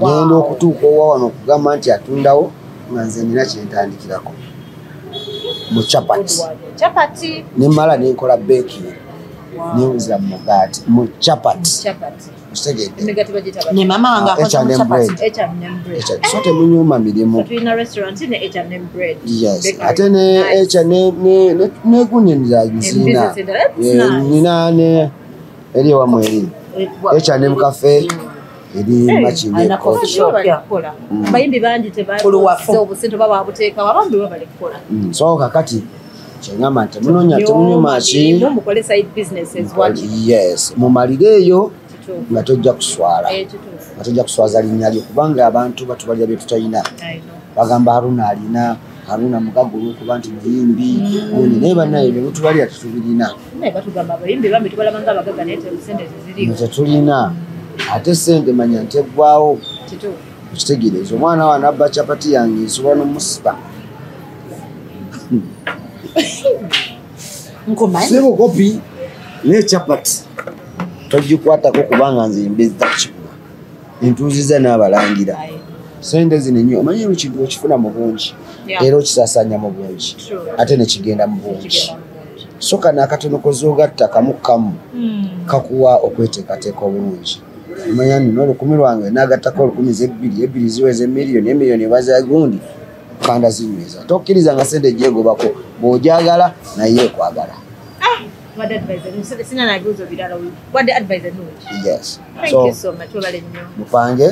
Genda okutuuka owa wano okugamba nti atundawo nga nze nina kyentandikirako mu capati chapati. Nemala nenkola baking newuzira mu mugaati mu capati bagita Ne mama wange akoze H&M mu chapati. bread. H&M bread. So temunyuma mirimu ate ne Nice. echa neguni nzina business endala, that's nice. nina eri ewamu eri H&M cafe. Eri Eh, makindi alina coffee coffee shop. shop. yeah. balikukola bayimbi bangi Kuluwafu. tebaza obusente oba babuteekawo abambi bwe balikukola Mm, so kakati kyeŋamba nti temunonya temunyuma ki yes mumalire eyo nga tojja kuswala. Eh, nga tojja kuswaza linnya lyo kubanga abantu batubalira bye tutalina. I know. bagamba haruna alina haruna mugagulu okuba nti muyimbi. Oni naye bannaye bye mutubalira tetubirina naye batugamba abayimbi bambi tubalaba nga abagaga naye te- sente ziziriwo Nno tetulina. Ate sente manya nteggwawo kituufu. Okitegeereza omwana wa nabba capati yange nsobola nomusiba Nkumanyi. sebo kopi naye capati togikwatako kubanga nze mbeza kukigula entuuziza n'abalangira. Sente zino ennyo omanyi ekintu okifuna mu bungi? Era okisaasaanya mu bungi. Ate bungi. Kigenda mu bungi. so kano akatono kozoogatta kamu kamu Mm. kakuwa okweteekateeka obulungi manya nina olukumi lwange nagattako olukumi zebbiri ebbiri ziweza emiliyoni emiliyoni ebaza gundi kanda zinyweza tokkiriza nga sente gyegobako bw'ojagala naye ekwagala Wadde advisor sina nabuuzo birala wadde advisor nungi yes. Thank you so much obale nnyo. mupange?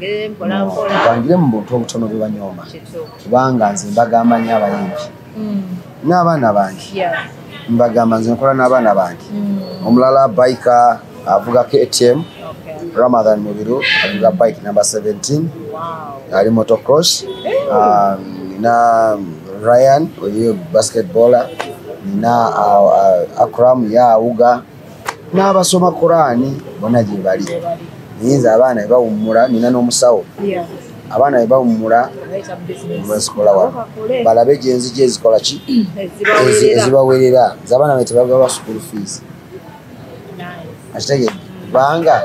Mupangire mu buntu obutono bwe banyooma. Kubanga nze mbagamba nnyo abayimbi Mm, n'abaana bange mbagamba nze nkola n'abaana bange Mm, omulala bika avuga ktm okay. ramadan mubiru avuga bike number 17 Wow. ali motocross um, nina ryan oyo basketballer. Nina uh, uh, akram yaawuga n'abasoma qurani bonna gye bali niyinza abaana bebawummula nina n'omusawo. Yeah. abaana I'm business. bazikola wano balabe gyenzija ezikola ki? Ezi- Ezibawerera. nze abaana be tebagaba school fees. Akitegedde. Kubanga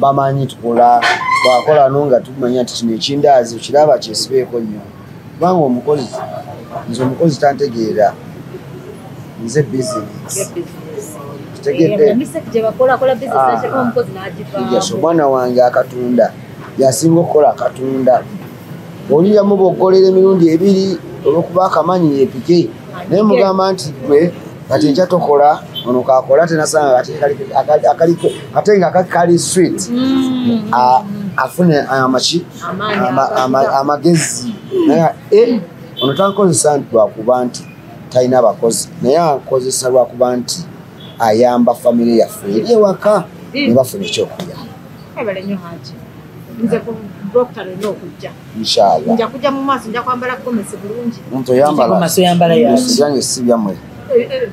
bamanyi tukula twakola no nga tumanya nti kino ekindaazi kiraba kyesibeeko nnyo. Kubanga omukozi nze omukozi tantegeera. Nze bizinesi business. Ah. omwana wange akatunda yasinga okukola akatunda. Oliyamu boggolera emirundi ebiri olwokuba akamanyi yepike naye mugamba nti gwe kati nkya tokola ono kakola tenasanga ate nga kali- kali sweet Mm. a- afune amaki amagezi naye e ono tankozesa lwakuba nti talina bakozi naye ankozesa lwakuba nti ayamba famire yaffe eri ewaka ne bafuna ekyokulya. Nze ku doctor nina okujja. inshallah Nja kujja mu maaso nja kwambala gomesi bulungi. muntu oyambala Gomesi oyambala yaki? byange si byammwe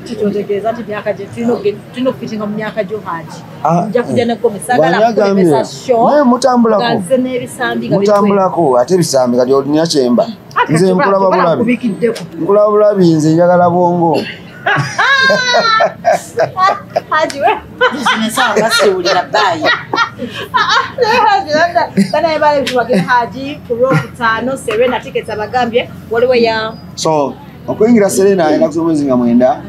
Kitotegeeza nti myaka gye tulina okufitinga mu myaka gyo Haji. Ah, Nja kujja ne gomesi sagala Bwanyagambye, kukozesa show. naye mutambulako. Nga nze n'ebisambi nga mutambulako ate ebisambi kati olina kyemba. Ate nze nkulaba bulabi. nkulaba bulabi nze njagala bwongo. Bizinesi awo basiwulira baayi banaye balebagera haji ku lwokutaano serena tickets abagambye waliwo ya so okuyingira serena enaku z'omwezi nga mwenda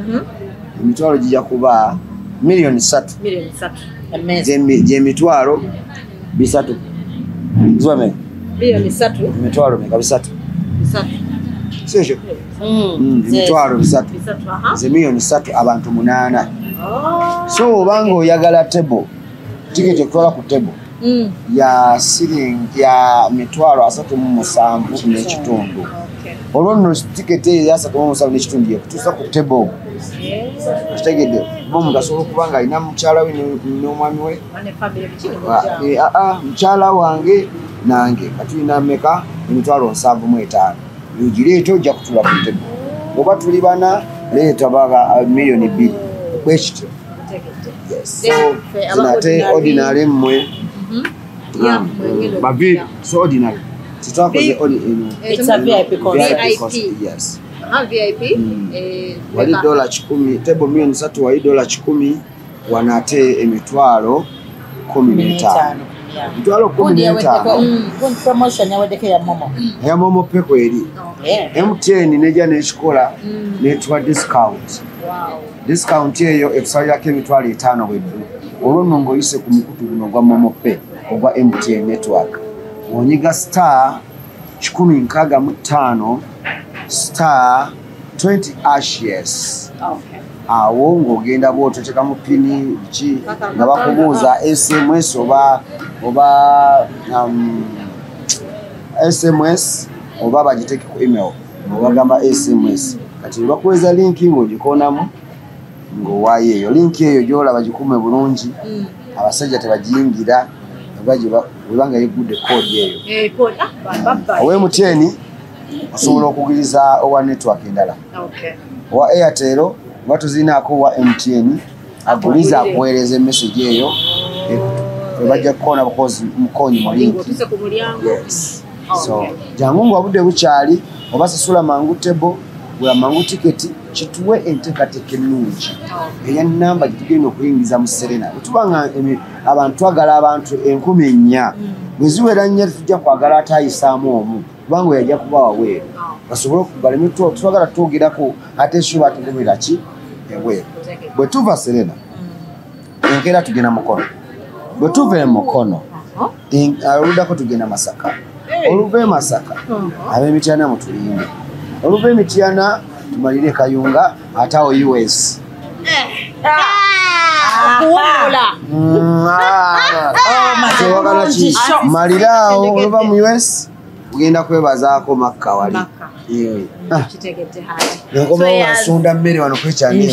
emitwalo gijja kuba miliyoni satu. Gyemitwalo bisatu. Ziwame miliyoni satu. Emitwalo meka bisatu. Bisatu. Si ekyo Mm, emitwalo bisatu. Ze miliyoni satu abantu munaana. Oh. so obanga oyagala tebo tiketi okutwala ku tebo Mm. ya siringi ya mitwalo asatu mu musanvu n'ekitundu. Okay. Olwo nno tiketi eyo eyasatu mu musanvu n'ekitundu yekutuusa ku tebo Yeah. kitegedde kuba omuntu asobola okuba nga alina mukyala we n'omwami we. Ah, eh, ah, ah, mukyala wange nange katulina meka emitwalo nsanvu mu etaano. Ogireeta ojja kutula ku tebo oba tuli bana leeta baga miliyoni bbiri. Zino ate ordinary- mmwe. Mwengendo bavi so ordinary titwakoze Vi- odi- eno, It's a VIP concert. VIP concert, yes. Aha, VIP. Mm. Eh, wali meka. dola kikumi tebo milioni satu wali dola kikumi wano ate emitwalo kumi n'etaano emitwalo kumi gundi yaweddeko n'etaano mm, gundi promotion yaweddeko ya momo eya momo peko eri Yeah. mtn nejja nekikola Mm. netuwa discount Wow. discount eyo ekusalirako emitwalo etaano bweddu olwo nno ng'oyise ku mukutu guno ogwa momo pe ogwa mtn network onyiga star kikumi nkaaga mu ttaano star 20 ashes. Awo ng'ogenda bwototekamu pini ki nga bakubuuza sms oba oba um, sms oba bagiteke ku email ng'obagamba sms kati bakuweza linki ng'ogikonamu ng'owaayo eyo. Linki eyo gyolaba gikume bulungi. Mm. abasajja tebagiyingira oba gye- webanga yeggudde koodi eyo Eh. Ah, owa mtn osobola okugiriza owa network endala owa airtel oba tuzinaako owa mtn aguliza akuweereza emesagi eyo webajja kukona bukozi mukonyi mu linki Ng'otuse ku mulyango. Yes. so jangu ngaobudde bukyali oba sasula mangu tebo gula mangu tiketi kituwe enteekateeka ennungi. Eya namba gyetugenda okuyingiza mu serena. Wetubanga emi- abantu twagala abantu enkumi ennya bwe ziwera nnya tetujja kwagala atayisaamu omu kubanga oyo ajja kuba waweeru. Basobole okugala emitw twagala twogerako ate eshuba tugumira ki? Ebweru bwe tuva serena enkeera tugenda mukono. Bwe tuva e mukono in- oluddako tugenda masaka. Oluva e masaka ab'emityana mutuyimbe oluva emityana tumalire kayunga ate awo us Mm, ah. Ki? Malire awo oluva mu us ugenda kwebazaako makka wali. Ah, nakomawo basunda mmere wano kwekyanemu